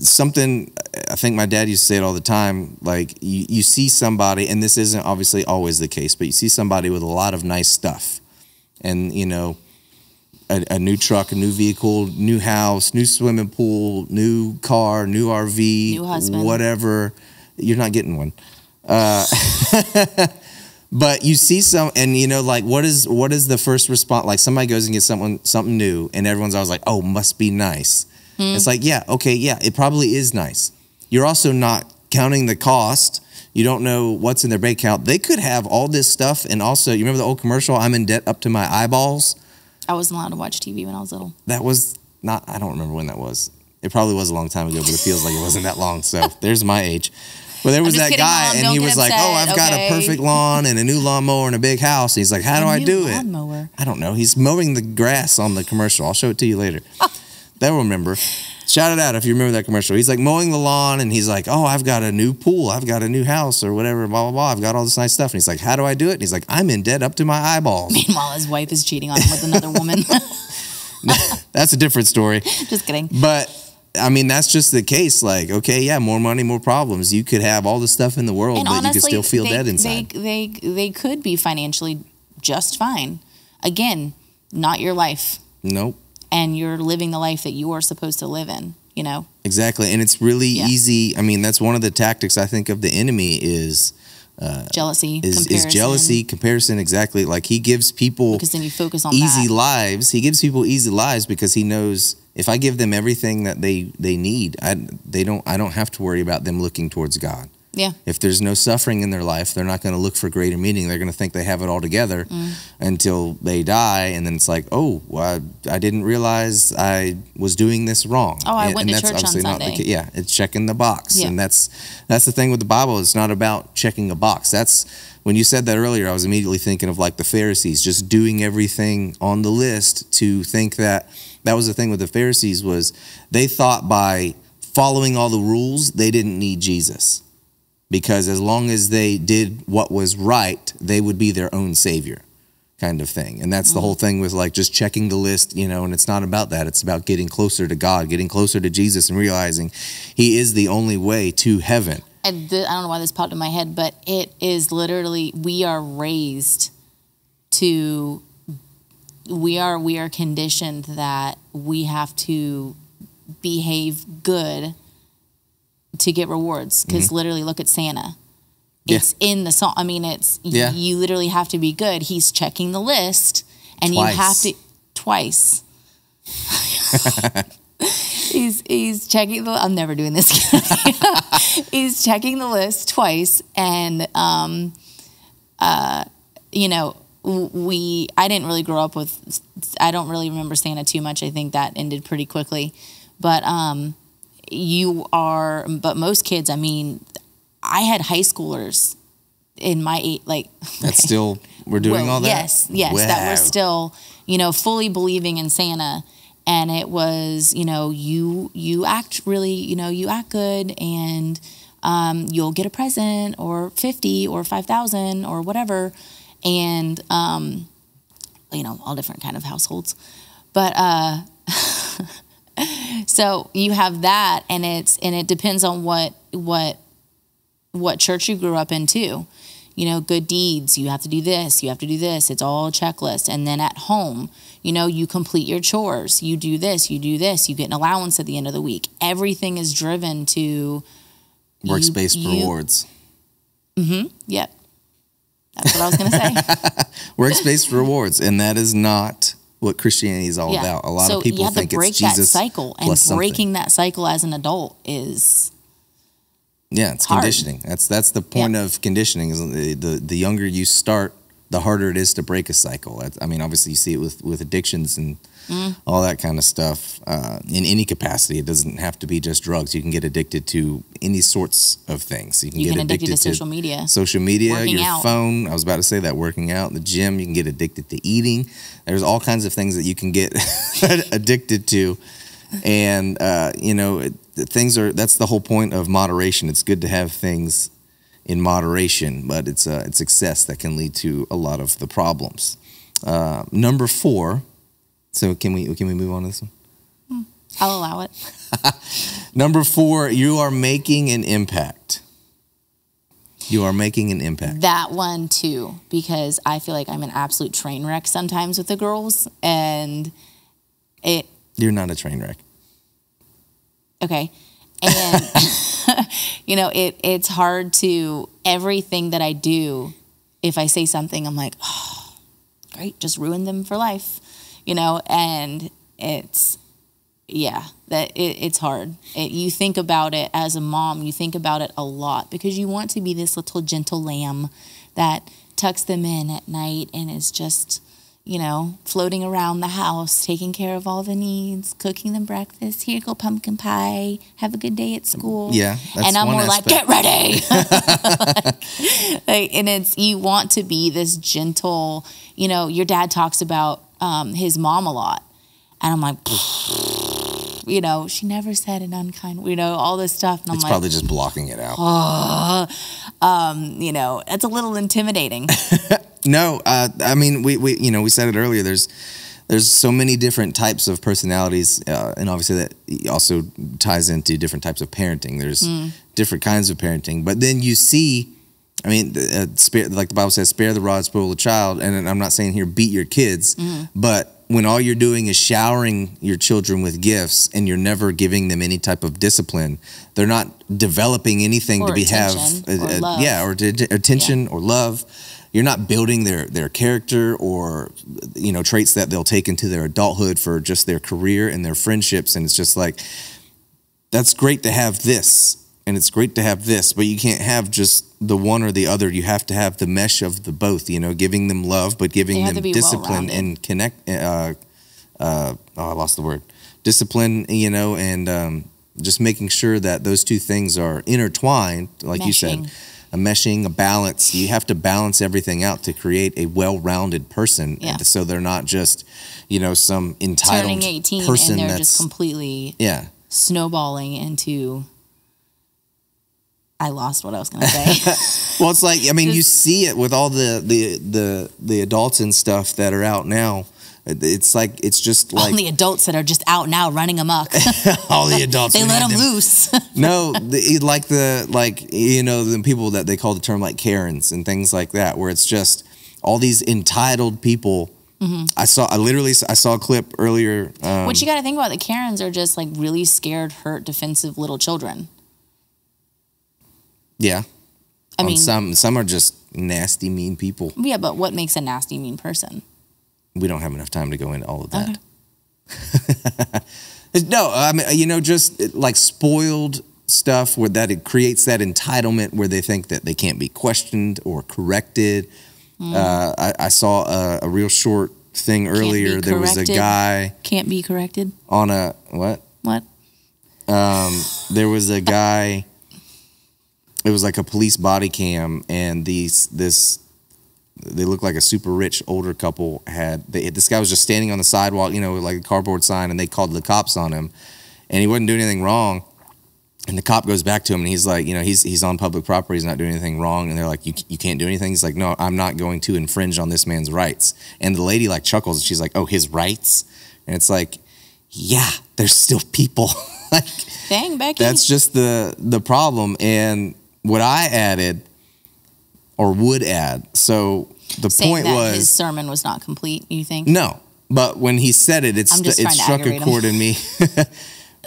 something I think my dad used to say it all the time. Like you, you see somebody, and this isn't obviously always the case, but you see somebody with a lot of nice stuff, and you know, a, a new truck, a new vehicle, new house, new swimming pool, new car, new RV, New husband. whatever. You're not getting one. Uh, but you see some, and you know, like what is what is the first response? Like somebody goes and gets someone something new, and everyone's always like, "Oh, must be nice." It's like, yeah, okay, yeah, it probably is nice. You're also not counting the cost. You don't know what's in their bank account. They could have all this stuff, and also, you remember the old commercial? I'm in debt up to my eyeballs. I wasn't allowed to watch TV when I was little. That was not. I don't remember when that was. It probably was a long time ago, but it feels like it wasn't that long. So there's my age. But there was that kidding, guy, Mom. and he was like, "Oh, I've got a perfect lawn and a new lawnmower and a big house." And he's like, "How do I do it?" lawnmower. I don't know. He's mowing the grass on the commercial. I'll show it to you later. They'll remember. Shout it out if you remember that commercial. He's like mowing the lawn and he's like, Oh, I've got a new pool. I've got a new house or whatever, blah, blah, blah. I've got all this nice stuff. And he's like, How do I do it? And he's like, I'm in debt up to my eyeballs. Meanwhile, his wife is cheating on him with another woman. That's a different story. Just kidding. But I mean, that's just the case. Like, okay, yeah, more money, more problems. You could have all the stuff in the world, And but honestly, you could still feel they, dead inside. They, they they could be financially just fine. Again, not your life, nope. And you're living the life that you are supposed to live in. You know, Exactly. And it's really Yeah. easy. I mean, that's one of the tactics I think of the enemy is uh, jealousy, is, comparison. is jealousy, comparison. Exactly. Like he gives people Because then you focus on easy that. lives. He gives people easy lives because he knows if I give them everything that they they need, I they don't I don't have to worry about them looking towards God. Yeah. If there's no suffering in their life, they're not going to look for greater meaning. They're going to think they have it all together Mm. until they die, and then it's like, oh, I, I didn't realize I was doing this wrong. Oh, I and, went and to that's church on obviously not the Sunday. yeah, it's checking the box, Yeah. and that's that's the thing with the Bible. It's not about checking a box. That's when you said that earlier. I was immediately thinking of like the Pharisees, just doing everything on the list to think that that was the thing with the Pharisees was they thought by following all the rules they didn't need Jesus because as long as they did what was right, they would be their own savior, kind of thing. And that's the mm-hmm. whole thing with like just checking the list, you know, and it's not about that. It's about getting closer to God, getting closer to Jesus, and realizing He is the only way to heaven. And th- I don't know why this popped in my head, but it is literally we are raised to we are we are conditioned that we have to behave good to get rewards because literally look at Santa. Mm-hmm. Yeah. It's in the song. I mean, it's Yeah. you literally have to be good. He's checking the list, and Twice. you have to twice. he's he's checking the. I'm never doing this. he's checking the list twice, and um, uh, you know, we. I didn't really grow up with. I don't really remember Santa too much. I think that ended pretty quickly, but um, you are. But most kids, I mean, I had high schoolers in my eight like That's still we're doing well, all that. Yes, yes, that Wow. we're still, you know, fully believing in Santa. And it was, you know, you you act really, you know, you act good, and um, you'll get a present or fifty or five thousand or whatever, and um, you know, all different kind of households. But uh, so you have that, and it's and it depends on what what what church you grew up in too. You know, good deeds. You have to do this. You have to do this. It's all a checklist. And then at home, you know, you complete your chores. You do this. You do this. You get an allowance at the end of the week. Everything is driven to Works-based you- rewards. Mm-hmm, yep. That's what I was going to say. Works-based rewards, and that is not what Christianity is all yeah. about. A lot so of people you have think to break it's Jesus that cycle, and breaking that cycle as an adult is Yeah, it's hard. conditioning. That's that's the point of conditioning. Is the, the the younger you start, the harder it is to break a cycle. I mean, obviously you see it with with addictions and Mm. all that kind of stuff. Uh, in any capacity, it doesn't have to be just drugs. You can get addicted to any sorts of things. You can you get can addicted to social media. social media, Working your out. phone. I was about to say that working out, the gym. You can get addicted to eating. There's all kinds of things that you can get addicted to, and uh, you know it, things are. That's the whole point of moderation. It's good to have things in moderation, but it's uh, it's excess that can lead to a lot of the problems. Uh, number four. So can we can we move on to this one? Hmm. I'll allow it. Number four, you are making an impact. You are making an impact. That one too, because I feel like I'm an absolute train wreck sometimes with the girls, and it You're not a train wreck. okay, and you know it. It's hard to everything that I do. If I say something, I'm like, oh, great, just ruin them for life, you know, and it's yeah that it, it's hard. It, you think about it as a mom you think about it a lot because you want to be this little gentle lamb that tucks them in at night and is just you know floating around the house taking care of all the needs cooking them breakfast. Here go pumpkin pie. Have a good day at school. Yeah, that's and i'm one more like get ready. Like, and it's you want to be this gentle you know your dad talks about um, his mom a lot and i'm like you know, she never said an unkind, you know, all this stuff. And I'm It's like, probably just blocking it out. you know, it's a little intimidating. No, uh, I mean we, we you know we said it earlier. There's there's so many different types of personalities, uh, and obviously that also ties into different types of parenting. There's different kinds of parenting, but then you see. I mean, uh, spare, like the Bible says, spare the rod, spoil the child. And I'm not saying here beat your kids, but when all you're doing is showering your children with gifts and you're never giving them any type of discipline, they're not developing anything Or to be have, attention, or uh, uh, yeah, or to, attention or love. You're not building their their character or you know traits that they'll take into their adulthood for just their career and their friendships. And it's just like that's great to have this and it's great to have this, but you can't have just the one or the other. You have to have the mesh of the both. You know, giving them love, but giving them discipline and connect. Uh, uh, oh, I lost the word. Discipline. You know, and um, just making sure that those two things are intertwined, like you said. A meshing, a balance. You have to balance everything out to create a well-rounded person, Yeah. so they're not just, you know, some entitled Turning 18 person and they're that's just completely yeah. snowballing into. I lost what I was going to say. Well, it's like I mean, you see it with all the the the the adults and stuff that are out now. It's like it's just All like the adults that are just out now running amok. all the adults. they let had them loose. No, the, like the like you know the people that they call the term like Karens and things like that, where it's just all these entitled people. Mm-hmm. I saw. I literally I saw a clip earlier. Um, What you got to think about the Karens are just like really scared, hurt, defensive little children. Yeah, I On mean, some some are just nasty, mean people. yeah, but what makes a nasty, mean person? we don't have enough time to go into all of that. no, I mean, you know, just like spoiled stuff where that it creates that entitlement where they think that they can't be questioned or corrected. Mm. Uh, I, I saw a, a real short thing earlier. There was a guy Can't be corrected. on a what? What? There was a guy. It was like a police body cam, and these this they looked like a super rich older couple had they, this guy was just standing on the sidewalk, you know, like a cardboard sign, and they called the cops on him, and he wasn't doing anything wrong. And the cop goes back to him, and he's like, you know, he's he's on public property, he's not doing anything wrong, and they're like, you you can't do anything. He's like, no, I'm not going to infringe on this man's rights. And the lady like chuckles, and she's like, oh, his rights, and it's like yeah, there's still people. like Dang, Becky. that's just the the problem. And what I added or would add. So the saying point that was his sermon was not complete. You think? no, but when he said it, it's it struck a chord in me.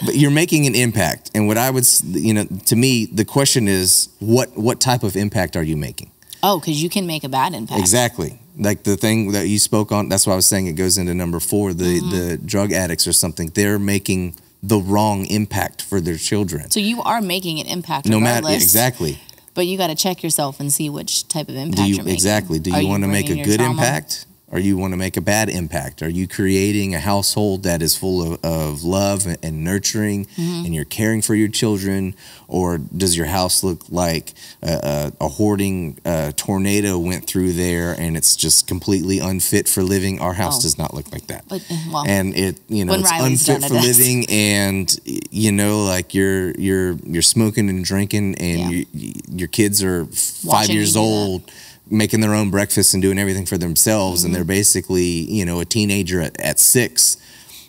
but you're making an impact, and what I would, you know, to me, the question is, what what type of impact are you making? Oh, because you can make a bad impact. Exactly. Like the thing that you spoke on. That's why I was saying it goes into number four. The Mm-hmm. the drug addicts or something. They're making the wrong impact for their children. So you are making an impact. No matter exactly. But you got to check yourself and see which type of impact Do you you're making. exactly? Do Are you want to make a good impact, or you want to make a bad impact? Are you creating a household that is full of, of love and, nurturing, Mm-hmm. and you're caring for your children, or does your house look like a, a, a hoarding uh, tornado went through there and it's just completely unfit for living? Our house Oh. does not look like that. But, uh, well, and it you know it's Riley's unfit for it living and you know like you're you're you're smoking and drinking and Yeah. you, your kids are five Watching years old. that. Making their own breakfast and doing everything for themselves and they're Mm-hmm. basically you know a teenager at, at six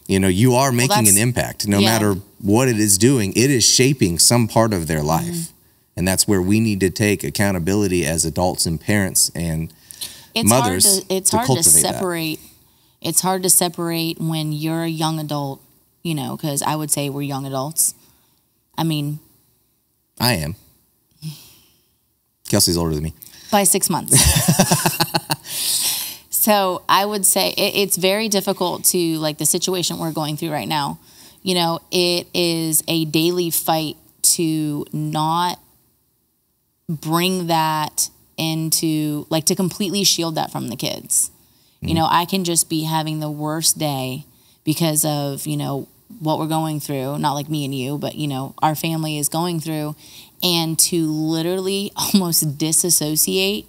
you know you are making an impact no yeah. matter what it is doing it is shaping some part of their life Mm-hmm. and that's where we need to take accountability as adults and parents and it's mothers hard to it's to hard to cultivate that. separate it's hard to separate when you're a young adult you know because i would say we're young adults i mean i am kelsey's older than me by six months. So i would say it, it's very difficult to like the situation we're going through right now. You know it is a daily fight to not bring that into like to completely shield that from the kids. You mm-hmm. know i can just be having the worst day because of you know what we're going through not like me and you but you know our family is going through and to literally almost disassociate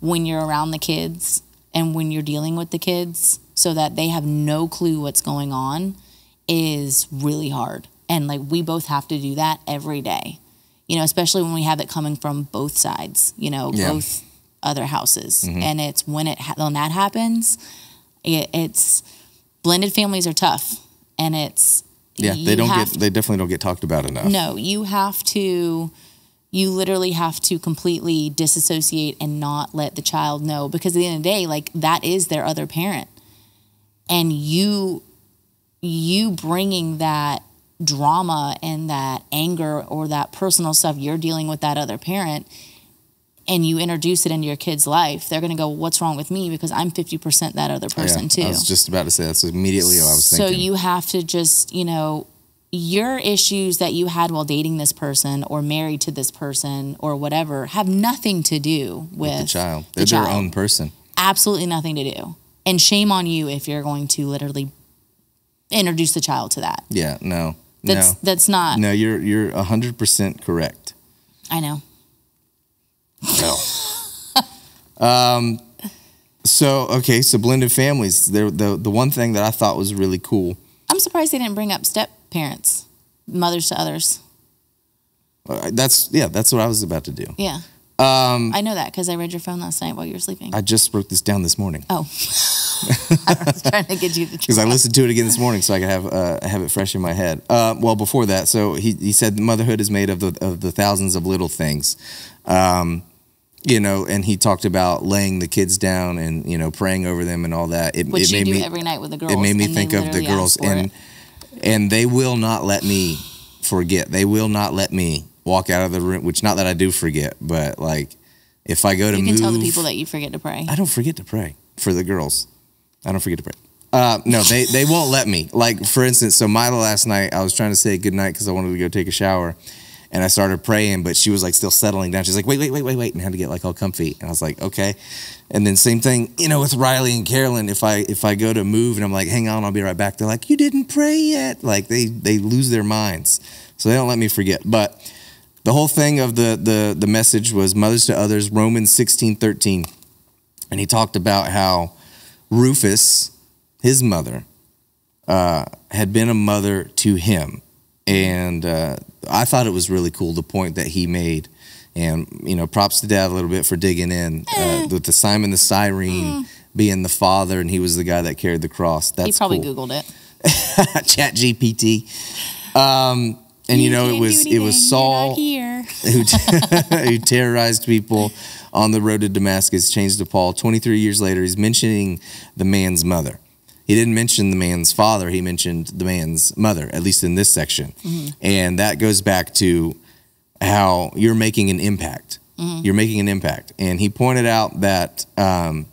when you're around the kids and when you're dealing with the kids so that they have no clue what's going on is really hard. And like we both have to do that every day you know especially when we have it coming from both sides you know Yeah. both other houses. Mm-hmm. And it's when it ha- when that happens it, it's blended families are tough and it's yeah they don't get they definitely don't get talked about enough no, you have to you literally have to completely disassociate and not let the child know because at the end of the day, like that is their other parent. And you you bringing that drama and that anger or that personal stuff you're dealing with that other parent and you introduce it into your kid's life, they're going to go, "What's wrong with me?" Because I'm 50% that other oh, person yeah, too. I was just about to say that's immediately what I was thinking. So you have to just, you know, your issues that you had while dating this person or married to this person or whatever have nothing to do with, the child. the They're their child. own person. Absolutely nothing to do. And shame on you if you're going to literally introduce the child to that. Yeah, no. That's no. that's not. No, you're you're hundred percent correct. I know. No. um so okay, so blended families. There the the one thing that I thought was really cool. I'm surprised they didn't bring up step parents, mothers to others. uh, That's yeah, that's what I was about to do. Yeah, Um I know that because I read your phone last night while you were sleeping. I just wrote this down this morning oh, I was trying to get you the because I listened to it again this morning so I could have uh, have it fresh in my head. Uh, well, before that, so he he said motherhood is made of the of the thousands of little things. Um, you know, and he talked about laying the kids down and you know praying over them and all that. It, which it you made do me every night with the girls. it made me think of the girls and it. and they will not let me forget. They will not let me walk out of the room. Which not that I do forget, but like if I go to you move, tell the people that you forget to pray. I don't forget to pray for the girls. I don't forget to pray. Uh, no, they they won't let me. Like for instance, so Mila last night, I was trying to say good night because I wanted to go take a shower, and I started praying, but she was like still settling down. She's like, wait, wait, wait, wait, wait, and had to get like all comfy. And I was like, okay. And then same thing, you know, with Riley and Carolyn. If I if I go to move and I'm like, hang on, I'll be right back. They're like, you didn't pray yet. Like they they lose their minds, so they don't let me forget. But the whole thing of the the the message was mothers to others, Romans sixteen thirteen, and he talked about how Rufus, his mother, uh, had been a mother to him, and uh, I thought it was really cool the point that he made. And you know, props to Dad a little bit for digging in uh, with the Simon the Cyrene being the father, and he was the guy that carried the cross. That's he probably cool. googled it. Chat GPT. Um, and you, know it was it was Saul who, who terrorized people on the road to Damascus, changed to Paul. 23 years later, he's mentioning the man's mother. He didn't mention the man's father, he mentioned the man's mother, at least in this section. And that goes back to how you're making an impact. You're making an impact. And he pointed out that um,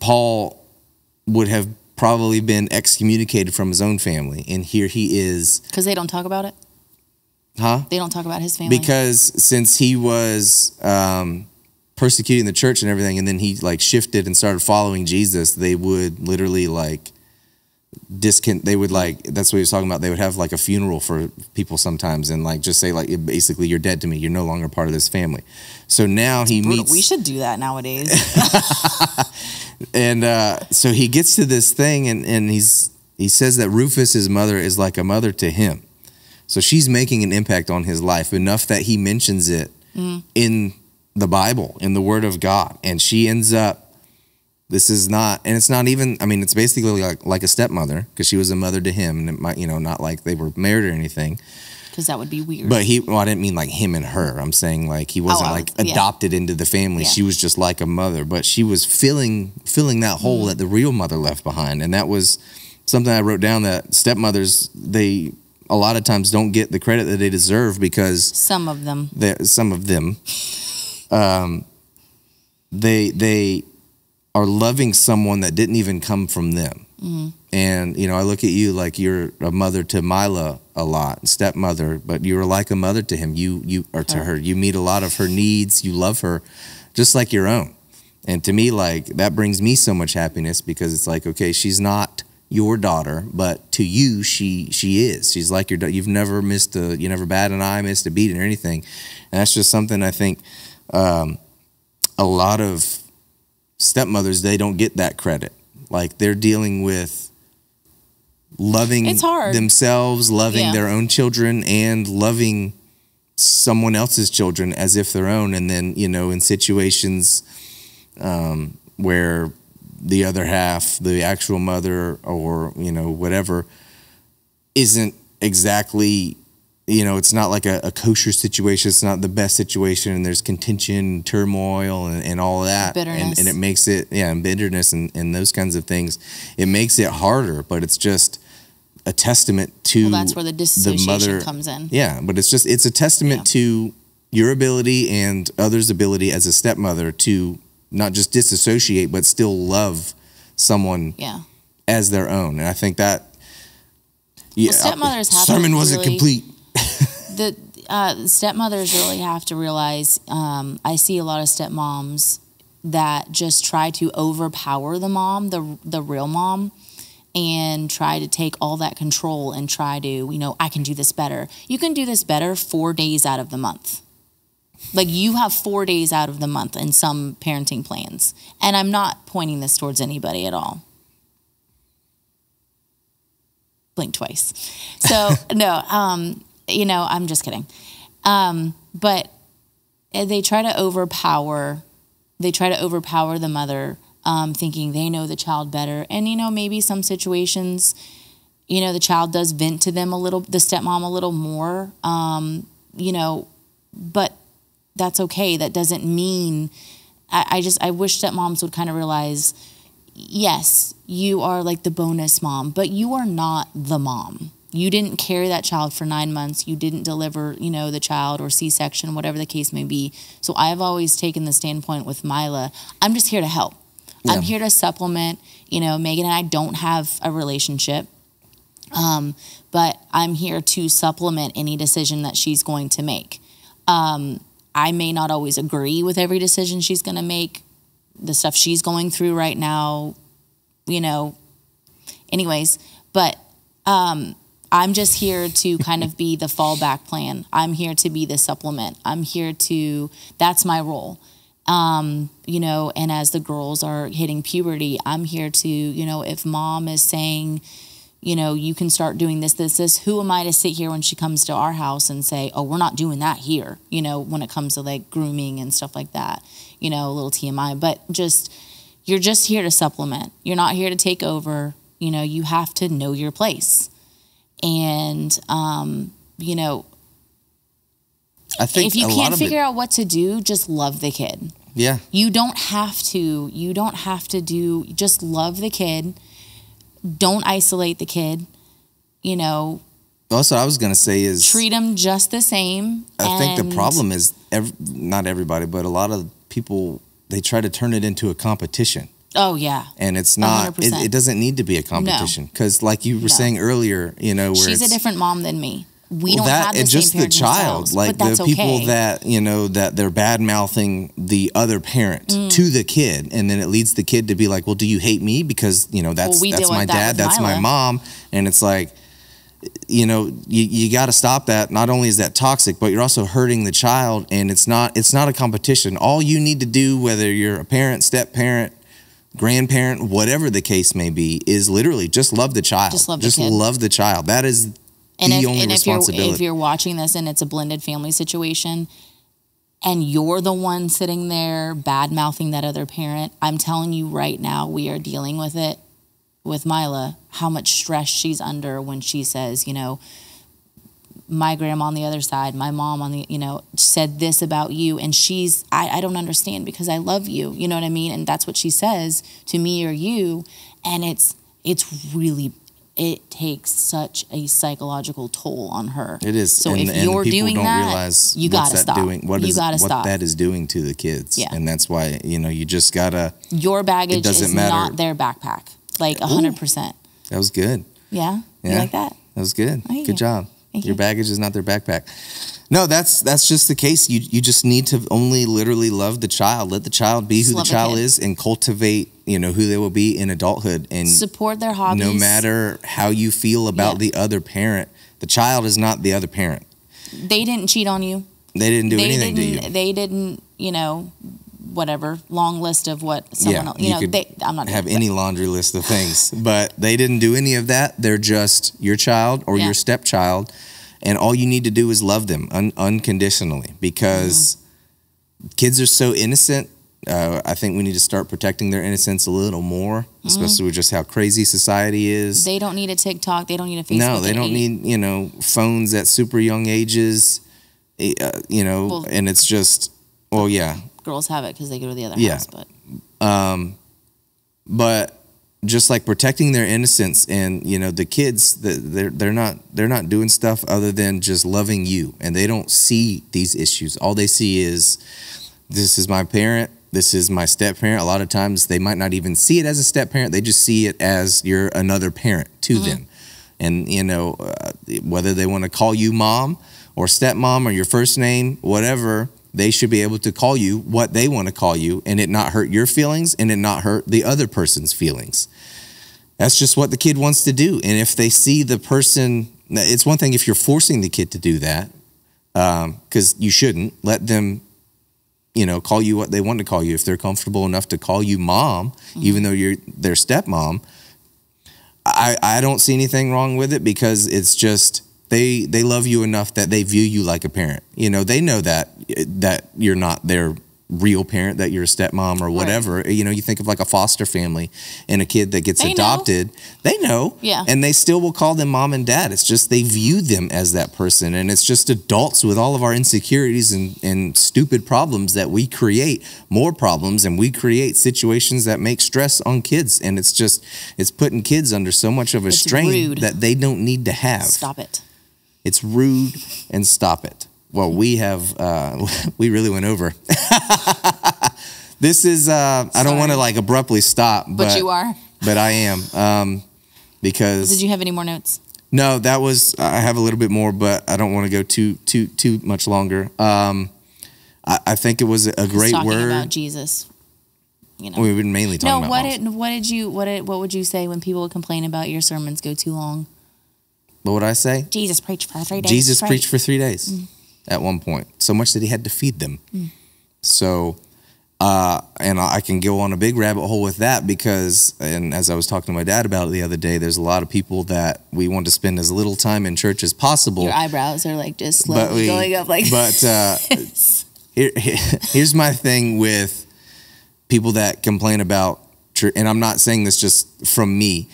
Paul would have probably been excommunicated from his own family. And here he is, Because they don't talk about it. huh? They don't talk about his family. because since he was um, persecuting the church and everything, and then he like shifted and started following Jesus, they would literally like discount. They would like that's what he was talking about. They would have like a funeral for people sometimes, and like just say like basically you're dead to me. You're no longer part of this family. So now he Brutal. meets we should do that nowadays. and uh, so he gets to this thing and, and he's he says that Rufus, his mother, is like a mother to him. So she's making an impact on his life enough that he mentions it in the Bible, in the Word of God. And she ends up this is not and it's not even I mean, it's basically like like a stepmother, because she was a mother to him, and it might, you know, not like they were married or anything. Because that would be weird. But he, well, I didn't mean like him and her. I'm saying like he wasn't Oh, like yeah. adopted into the family. Yeah. She was just like a mother, but she was filling filling that hole Mm. that the real mother left behind, and that was something I wrote down that stepmothers they a lot of times don't get the credit that they deserve because Some of them. some of them, um, they they are loving someone that didn't even come from them. And you know, I look at you like you're a mother to Mila a lot, stepmother, but you're like a mother to him. You you or to her. You meet a lot of her needs. You love her, just like your own. And to me, like that brings me so much happiness because it's like, okay, she's not your daughter, but to you, she she is. She's like your. You've never missed a. You never bat an eye, missed a beat, or anything. And that's just something I think um, a lot of stepmothers they don't get that credit. Like they're dealing with loving themselves, loving Yeah. their own children, and loving someone else's children as if their own. And then you know, in situations um, where the other half, the actual mother, or you know whatever, isn't exactly you know it's not like a, a kosher situation. It's not the best situation. And there's contention turmoil and, and all of that. And, Bitterness. and it makes it yeah and bitterness and, and those kinds of things. It makes it harder but it's just a testament to Well, that's where the dissociation mother- comes in. yeah but it's just it's a testament to your ability and others ability as a stepmother to not just disassociate but still love someone Yeah. as their own. And i think that yeah stepmothers uh, have sermon wasn't really- complete the uh, stepmothers really have to realize um, i see a lot of stepmoms that just try to overpower the mom the the real mom and try to take all that control and try to you know i can do this better. You can do this better four days out of the month. Like you have four days out of the month in some parenting plans. And i'm not pointing this towards anybody at all. Blink twice. So no um you know i'm just kidding. Um but uh, they try to overpower they try to overpower the mother um, thinking they know the child better. And you know maybe some situations you know the child does vent to them a little the stepmom a little more um, you know but that's okay. That doesn't mean I, I just i wish stepmoms would kind of realize yes you are like the bonus mom but you are not the mom you didn't carry that child for nine months. You didn't deliver you know the child or c-section whatever the case may be. So i've always taken the standpoint with mila i'm just here to help. I'm here to supplement you know megan and i don't have a relationship um, but i'm here to supplement any decision that she's going to make. Um, i may not always agree with every decision she's going to make the stuff she's going through right now you know. Anyways but um, i'm just here to kind of be the fallback plan. I'm here to be the supplement. I'm here to that's my role. Um, you know and as the girls are hitting puberty i'm here to you know if mom is saying you know you can start doing this this this who am i to sit here when she comes to our house and say oh we're not doing that here you know when it comes to like grooming and stuff like that you know a little tmi but just you're just here to supplement. You're not here to take over. You know, you have to know your place. And, um, you know, I think if you can't figure it, out what to do, just love the kid. yeah, You don't have to, you don't have to do, just love the kid. Don't isolate the kid. You know, also I was gonna say is treat them just the same. I think the problem is ev- not everybody, but a lot of people they try to turn it into a competition. Oh, yeah. and it's not it, it doesn't need to be a competition because like you were No. saying earlier you know where She's a different mom than me. We well, don't that have the just the child like the people okay. that you know that they're bad mouthing the other parent Mm. to the kid and then it leads the kid to be like well do you hate me because you know that's we that's my that dad that's my mom and it's like you know you, you got to stop that not only is that toxic but you're also hurting the child and it's not it's not a competition all you need to do whether you're a parent step parent grandparent whatever the case may be is literally just love the child Just love the kid. love the child that is and the if, only and if you're responsibility. if you're watching this and it's a blended family situation and you're the one sitting there bad mouthing that other parent i'm telling you right now we are dealing with it with mila how much stress she's under when she says you know my grandma on the other side my mom on the you know said this about you and she's I, I don't understand because i love you you know what i mean and that's what she says to me or you and it's it's really it takes such a psychological toll on her It is. So and, if and you're doing don't that, realize you gotta stop. Doing, what You is- gotta what stop. that is doing to the kids. Yeah. And that's why, you know, you just gotta your baggage doesn't is matter. not their backpack like a hundred percent that was good. yeah you Yeah. like that That was good. Good you. job. Your baggage is not their backpack. No, that's that's just the case. You you just need to only literally love the child. Let the child be Just who the child is and cultivate, you know, who they will be in adulthood. And support their hobbies no matter how you feel about Yeah. the other parent, the child is not the other parent. they didn't cheat on you They didn't do they anything to didn't you. they didn't you know whatever long list of what someone else you, you know they i'm not have any laundry list of things, but they didn't do any of that. They're just your child or Yeah. your stepchild, and all you need to do is love them un- unconditionally because Mm-hmm. kids are so innocent. Uh, I think we need to start protecting their innocence a little more, especially with just how crazy society is. Mm-hmm. they don't need a tiktok they don't need a facebook no, they don't need you know phones at super young ages. eh, Uh, you know, Well- and it's just, well, yeah, girls have it because they go to the other Yeah. house but um, but just like protecting their innocence and you know the kids that they're they're not they're not doing stuff other than just loving you and they don't see these issues. All they see is this is my parent this is my step parent a lot of times they might not even see it as a step parent they just see it as you're another parent to them. And you know uh, whether they want to call you mom or stepmom or your first name whatever they should be able to call you what they want to call you and it not hurt your feelings and it not hurt the other person's feelings. That's just what the kid wants to do. And if they see the person it's one thing if you're forcing the kid to do that um, because you shouldn't let them you know call you what they want to call you. If they're comfortable enough to call you mom mm-hmm. even though you're their stepmom I, I don't see anything wrong with it because it's just they they love you enough that they view you like a parent. You know, they know that that you're not their real parent, that you're a stepmom or whatever. You know, you think of like a foster family and a kid that gets They know. adopted. They know. Yeah. And they still will call them mom and dad. It's just they view them as that person. And it's just adults with all of our insecurities and, and stupid problems that we create more problems and we create situations that make stress on kids. And it's just it's putting kids under so much of a It's strain rude. that they don't need to have. stop it It's rude and stop it. Well, we have uh, we really went over. this is uh, I don't want to like abruptly stop, but, but, you are but I am um, because did you have any more notes no, that was I have a little bit more, but I don't want to go too too too much longer. Um, I, I think it was a great talking word. about jesus you know We've been mainly talking no about what did what did you what did what would you say when people would complain about your sermons go too long what would I say? jesus preached for three days Jesus straight. preached for three days Mm. at one point, so much that he had to feed them. So, uh, and I can go on a big rabbit hole with that because, and as I was talking to my dad about it the other day, there's a lot of people that we want to spend as little time in church as possible. your eyebrows are like just but slowly we- going up like but uh, here- here's my thing with people that complain about and I'm not saying this just from me,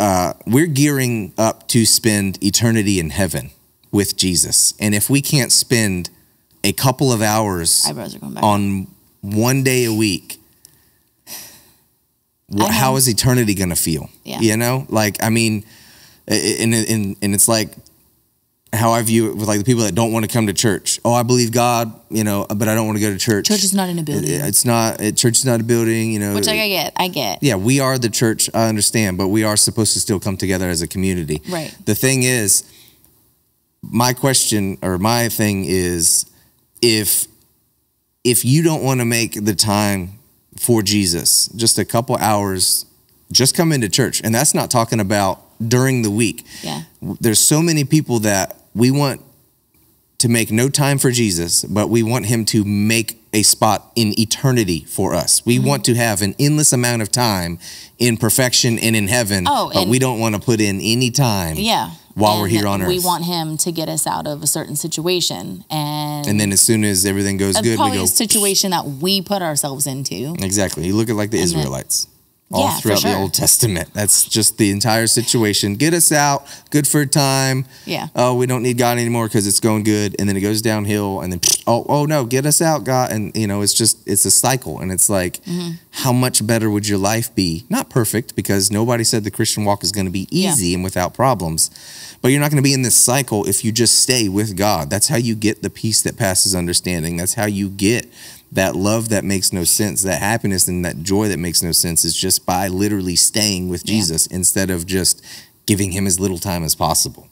uh, we're gearing up to spend eternity in heaven with Jesus. And if we can't spend a couple of hours Eyebrows are going back. on one day a week, wh- I how is eternity going to feel? Yeah. You know, like, I mean, and, and, and it's like how I view it with like the people that don't want to come to church. Oh, I believe God, you know, but I don't want to go to church. Church is not in a It- building. It's not, it, church is not a building, you know. which like, I get. I get. yeah, we are the church, I understand, but we are supposed to still come together as a community. Right. The thing is, my question or my thing is if if you don't want to make the time for Jesus, just a couple hours, just come into church. And that's not talking about during the week. Yeah. There's so many people that we want to make no time for Jesus, but we want him to make a spot in eternity for us. We Mm-hmm. want to have an endless amount of time in perfection and in heaven, Oh, but we don't want to put in any time Yeah. while we're here on earth. We want him to get us out of a certain situation. And, and then as soon as everything goes good, we probably go a situation that we put ourselves into. Exactly. You look at like the And then- Israelites. All Yeah, throughout the. Old Testament. That's just the entire situation. Get us out, good for a time. Yeah. Oh, we don't need God anymore because it's going good, and then it goes downhill, and then oh, oh no, get us out, God, and you know it's just it's a cycle, and it's like, Mm-hmm. how much better would your life be? Not perfect because nobody said the Christian walk is going to be Yeah. easy and without problems, but you're not going to be in this cycle if you just stay with God. That's how you get the peace that passes understanding. That's how you get that love that makes no sense, that happiness and that joy that makes no sense is just by literally staying with Yeah. Jesus instead of just giving him as little time as possible.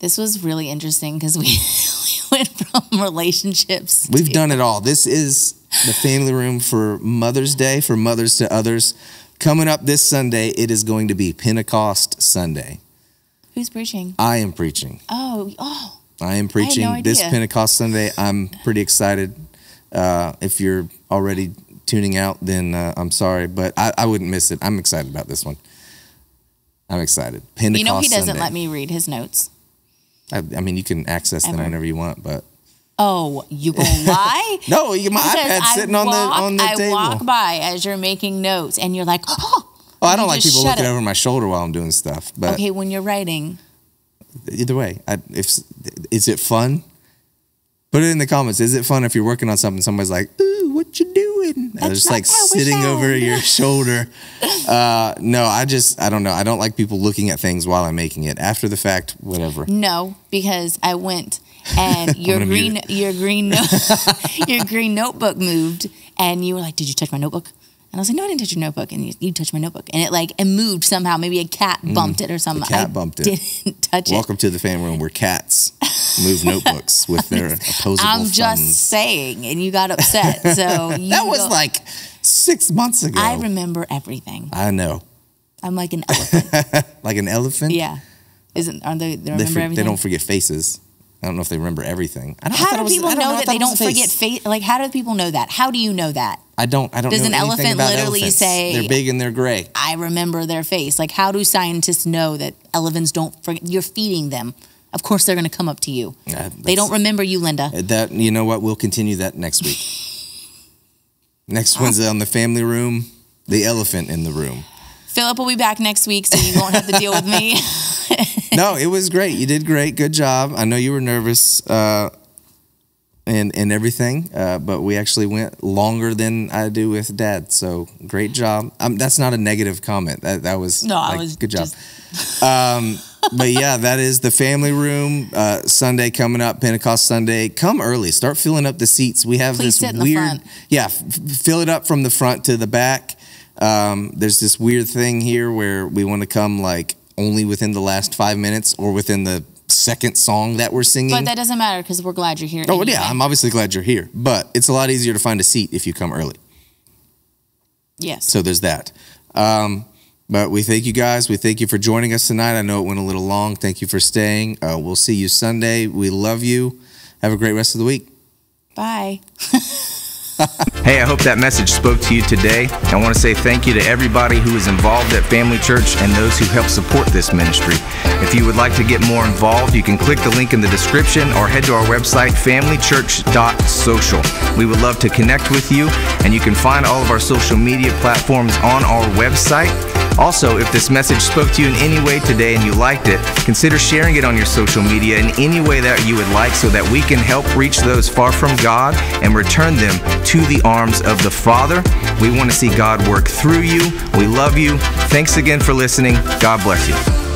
This was really interesting because we, we went from relationships. We've done it all. This is the family room for Mother's Day, for mothers to others. Coming up this Sunday, it is going to be Pentecost Sunday. Who's preaching? I am preaching. Oh, oh, I am preaching no this. Pentecost Sunday. I'm pretty excited. Uh, if you're already tuning out, then uh, I'm sorry, but I, I wouldn't miss it. I'm excited about this one. I'm excited. Pentecost you know he doesn't Sunday. let me read his notes. I, I mean, you can access them whenever you want, but Oh, you gonna lie? no, you, my Because iPad's I sitting on the walk- on the I table. walk by as you're making notes, and you're like, oh. oh, I don't like people looking it. over my shoulder while I'm doing stuff. But Okay, when you're writing, either way, I, if is it fun? Put it in the comments. Is it fun if you're working on something? Somebody's like, "Ooh, what you doing?" They're just like sitting over your shoulder. Uh, no, I just I don't know. I don't like people looking at things while I'm making it. After the fact, whatever. no, because I went and your green your green note your green notebook moved, and you were like, "Did you touch my notebook?" And I was like, "No, I didn't touch your notebook." And you, you touched my notebook, and it like it moved somehow. Maybe a cat bumped it or something. Mm. cat I bumped it. Didn't touch it. Welcome to the fan room where cats move notebooks with their opposable I'm just saying, and you got upset. So you That was like six months ago. I remember everything. I know, I'm like an elephant. like an elephant. yeah, isn't aren't they? They They, remember they everything. don't forget faces. I don't know if they remember everything. I don't, I how thought do was- people I know I that they don't forget face. Like, how do people know that? How do you know that? I don't. I don't. Know. Does know an elephant literally elephants. say- they're big and they're gray? I remember their face. Like, how do scientists know that elephants don't forget? You're feeding them. Of course, they're going to come up to you. Uh, They don't remember you, Linda. That you know what? We'll continue that next week. Next Wednesday on the family room, the elephant in the room. Philip will be back next week, so you won't have to deal with me. No, it was great. You did great. Good job. I know you were nervous uh, and and everything, uh, but we actually went longer than I do with Dad. So great job. Um, that's not a negative comment. That that was No, I was good job. just- Um, but yeah, that is the family room uh, Sunday coming up, Pentecost Sunday. Come early, start filling up the seats. We have Please this sit in the weird, front. yeah, f- fill it up from the front to the back. Um, there's this weird thing here where we want to come like only within the last five minutes or within the second song that we're singing. But that doesn't matter because we're glad you're here. oh anyway. yeah, I'm obviously glad you're here, but it's a lot easier to find a seat if you come early. yes. So there's that. Um, but we thank you guys. We thank you for joining us tonight. I know it went a little long. Thank you for staying. Uh, we'll see you Sunday. We love you. Have a great rest of the week. Bye. Hey, I hope that message spoke to you today. I want to say thank you to everybody who is involved at Family Church and those who help support this ministry. If you would like to get more involved, you can click the link in the description or head to our website, familychurch.social. We would love to connect with you, and you can find all of our social media platforms on our website. Also, if this message spoke to you in any way today and you liked it, consider sharing it on your social media in any way that you would like so that we can help reach those far from God and return them to the arms of the Father. We want to see God work through you. We love you. Thanks again for listening. God bless you.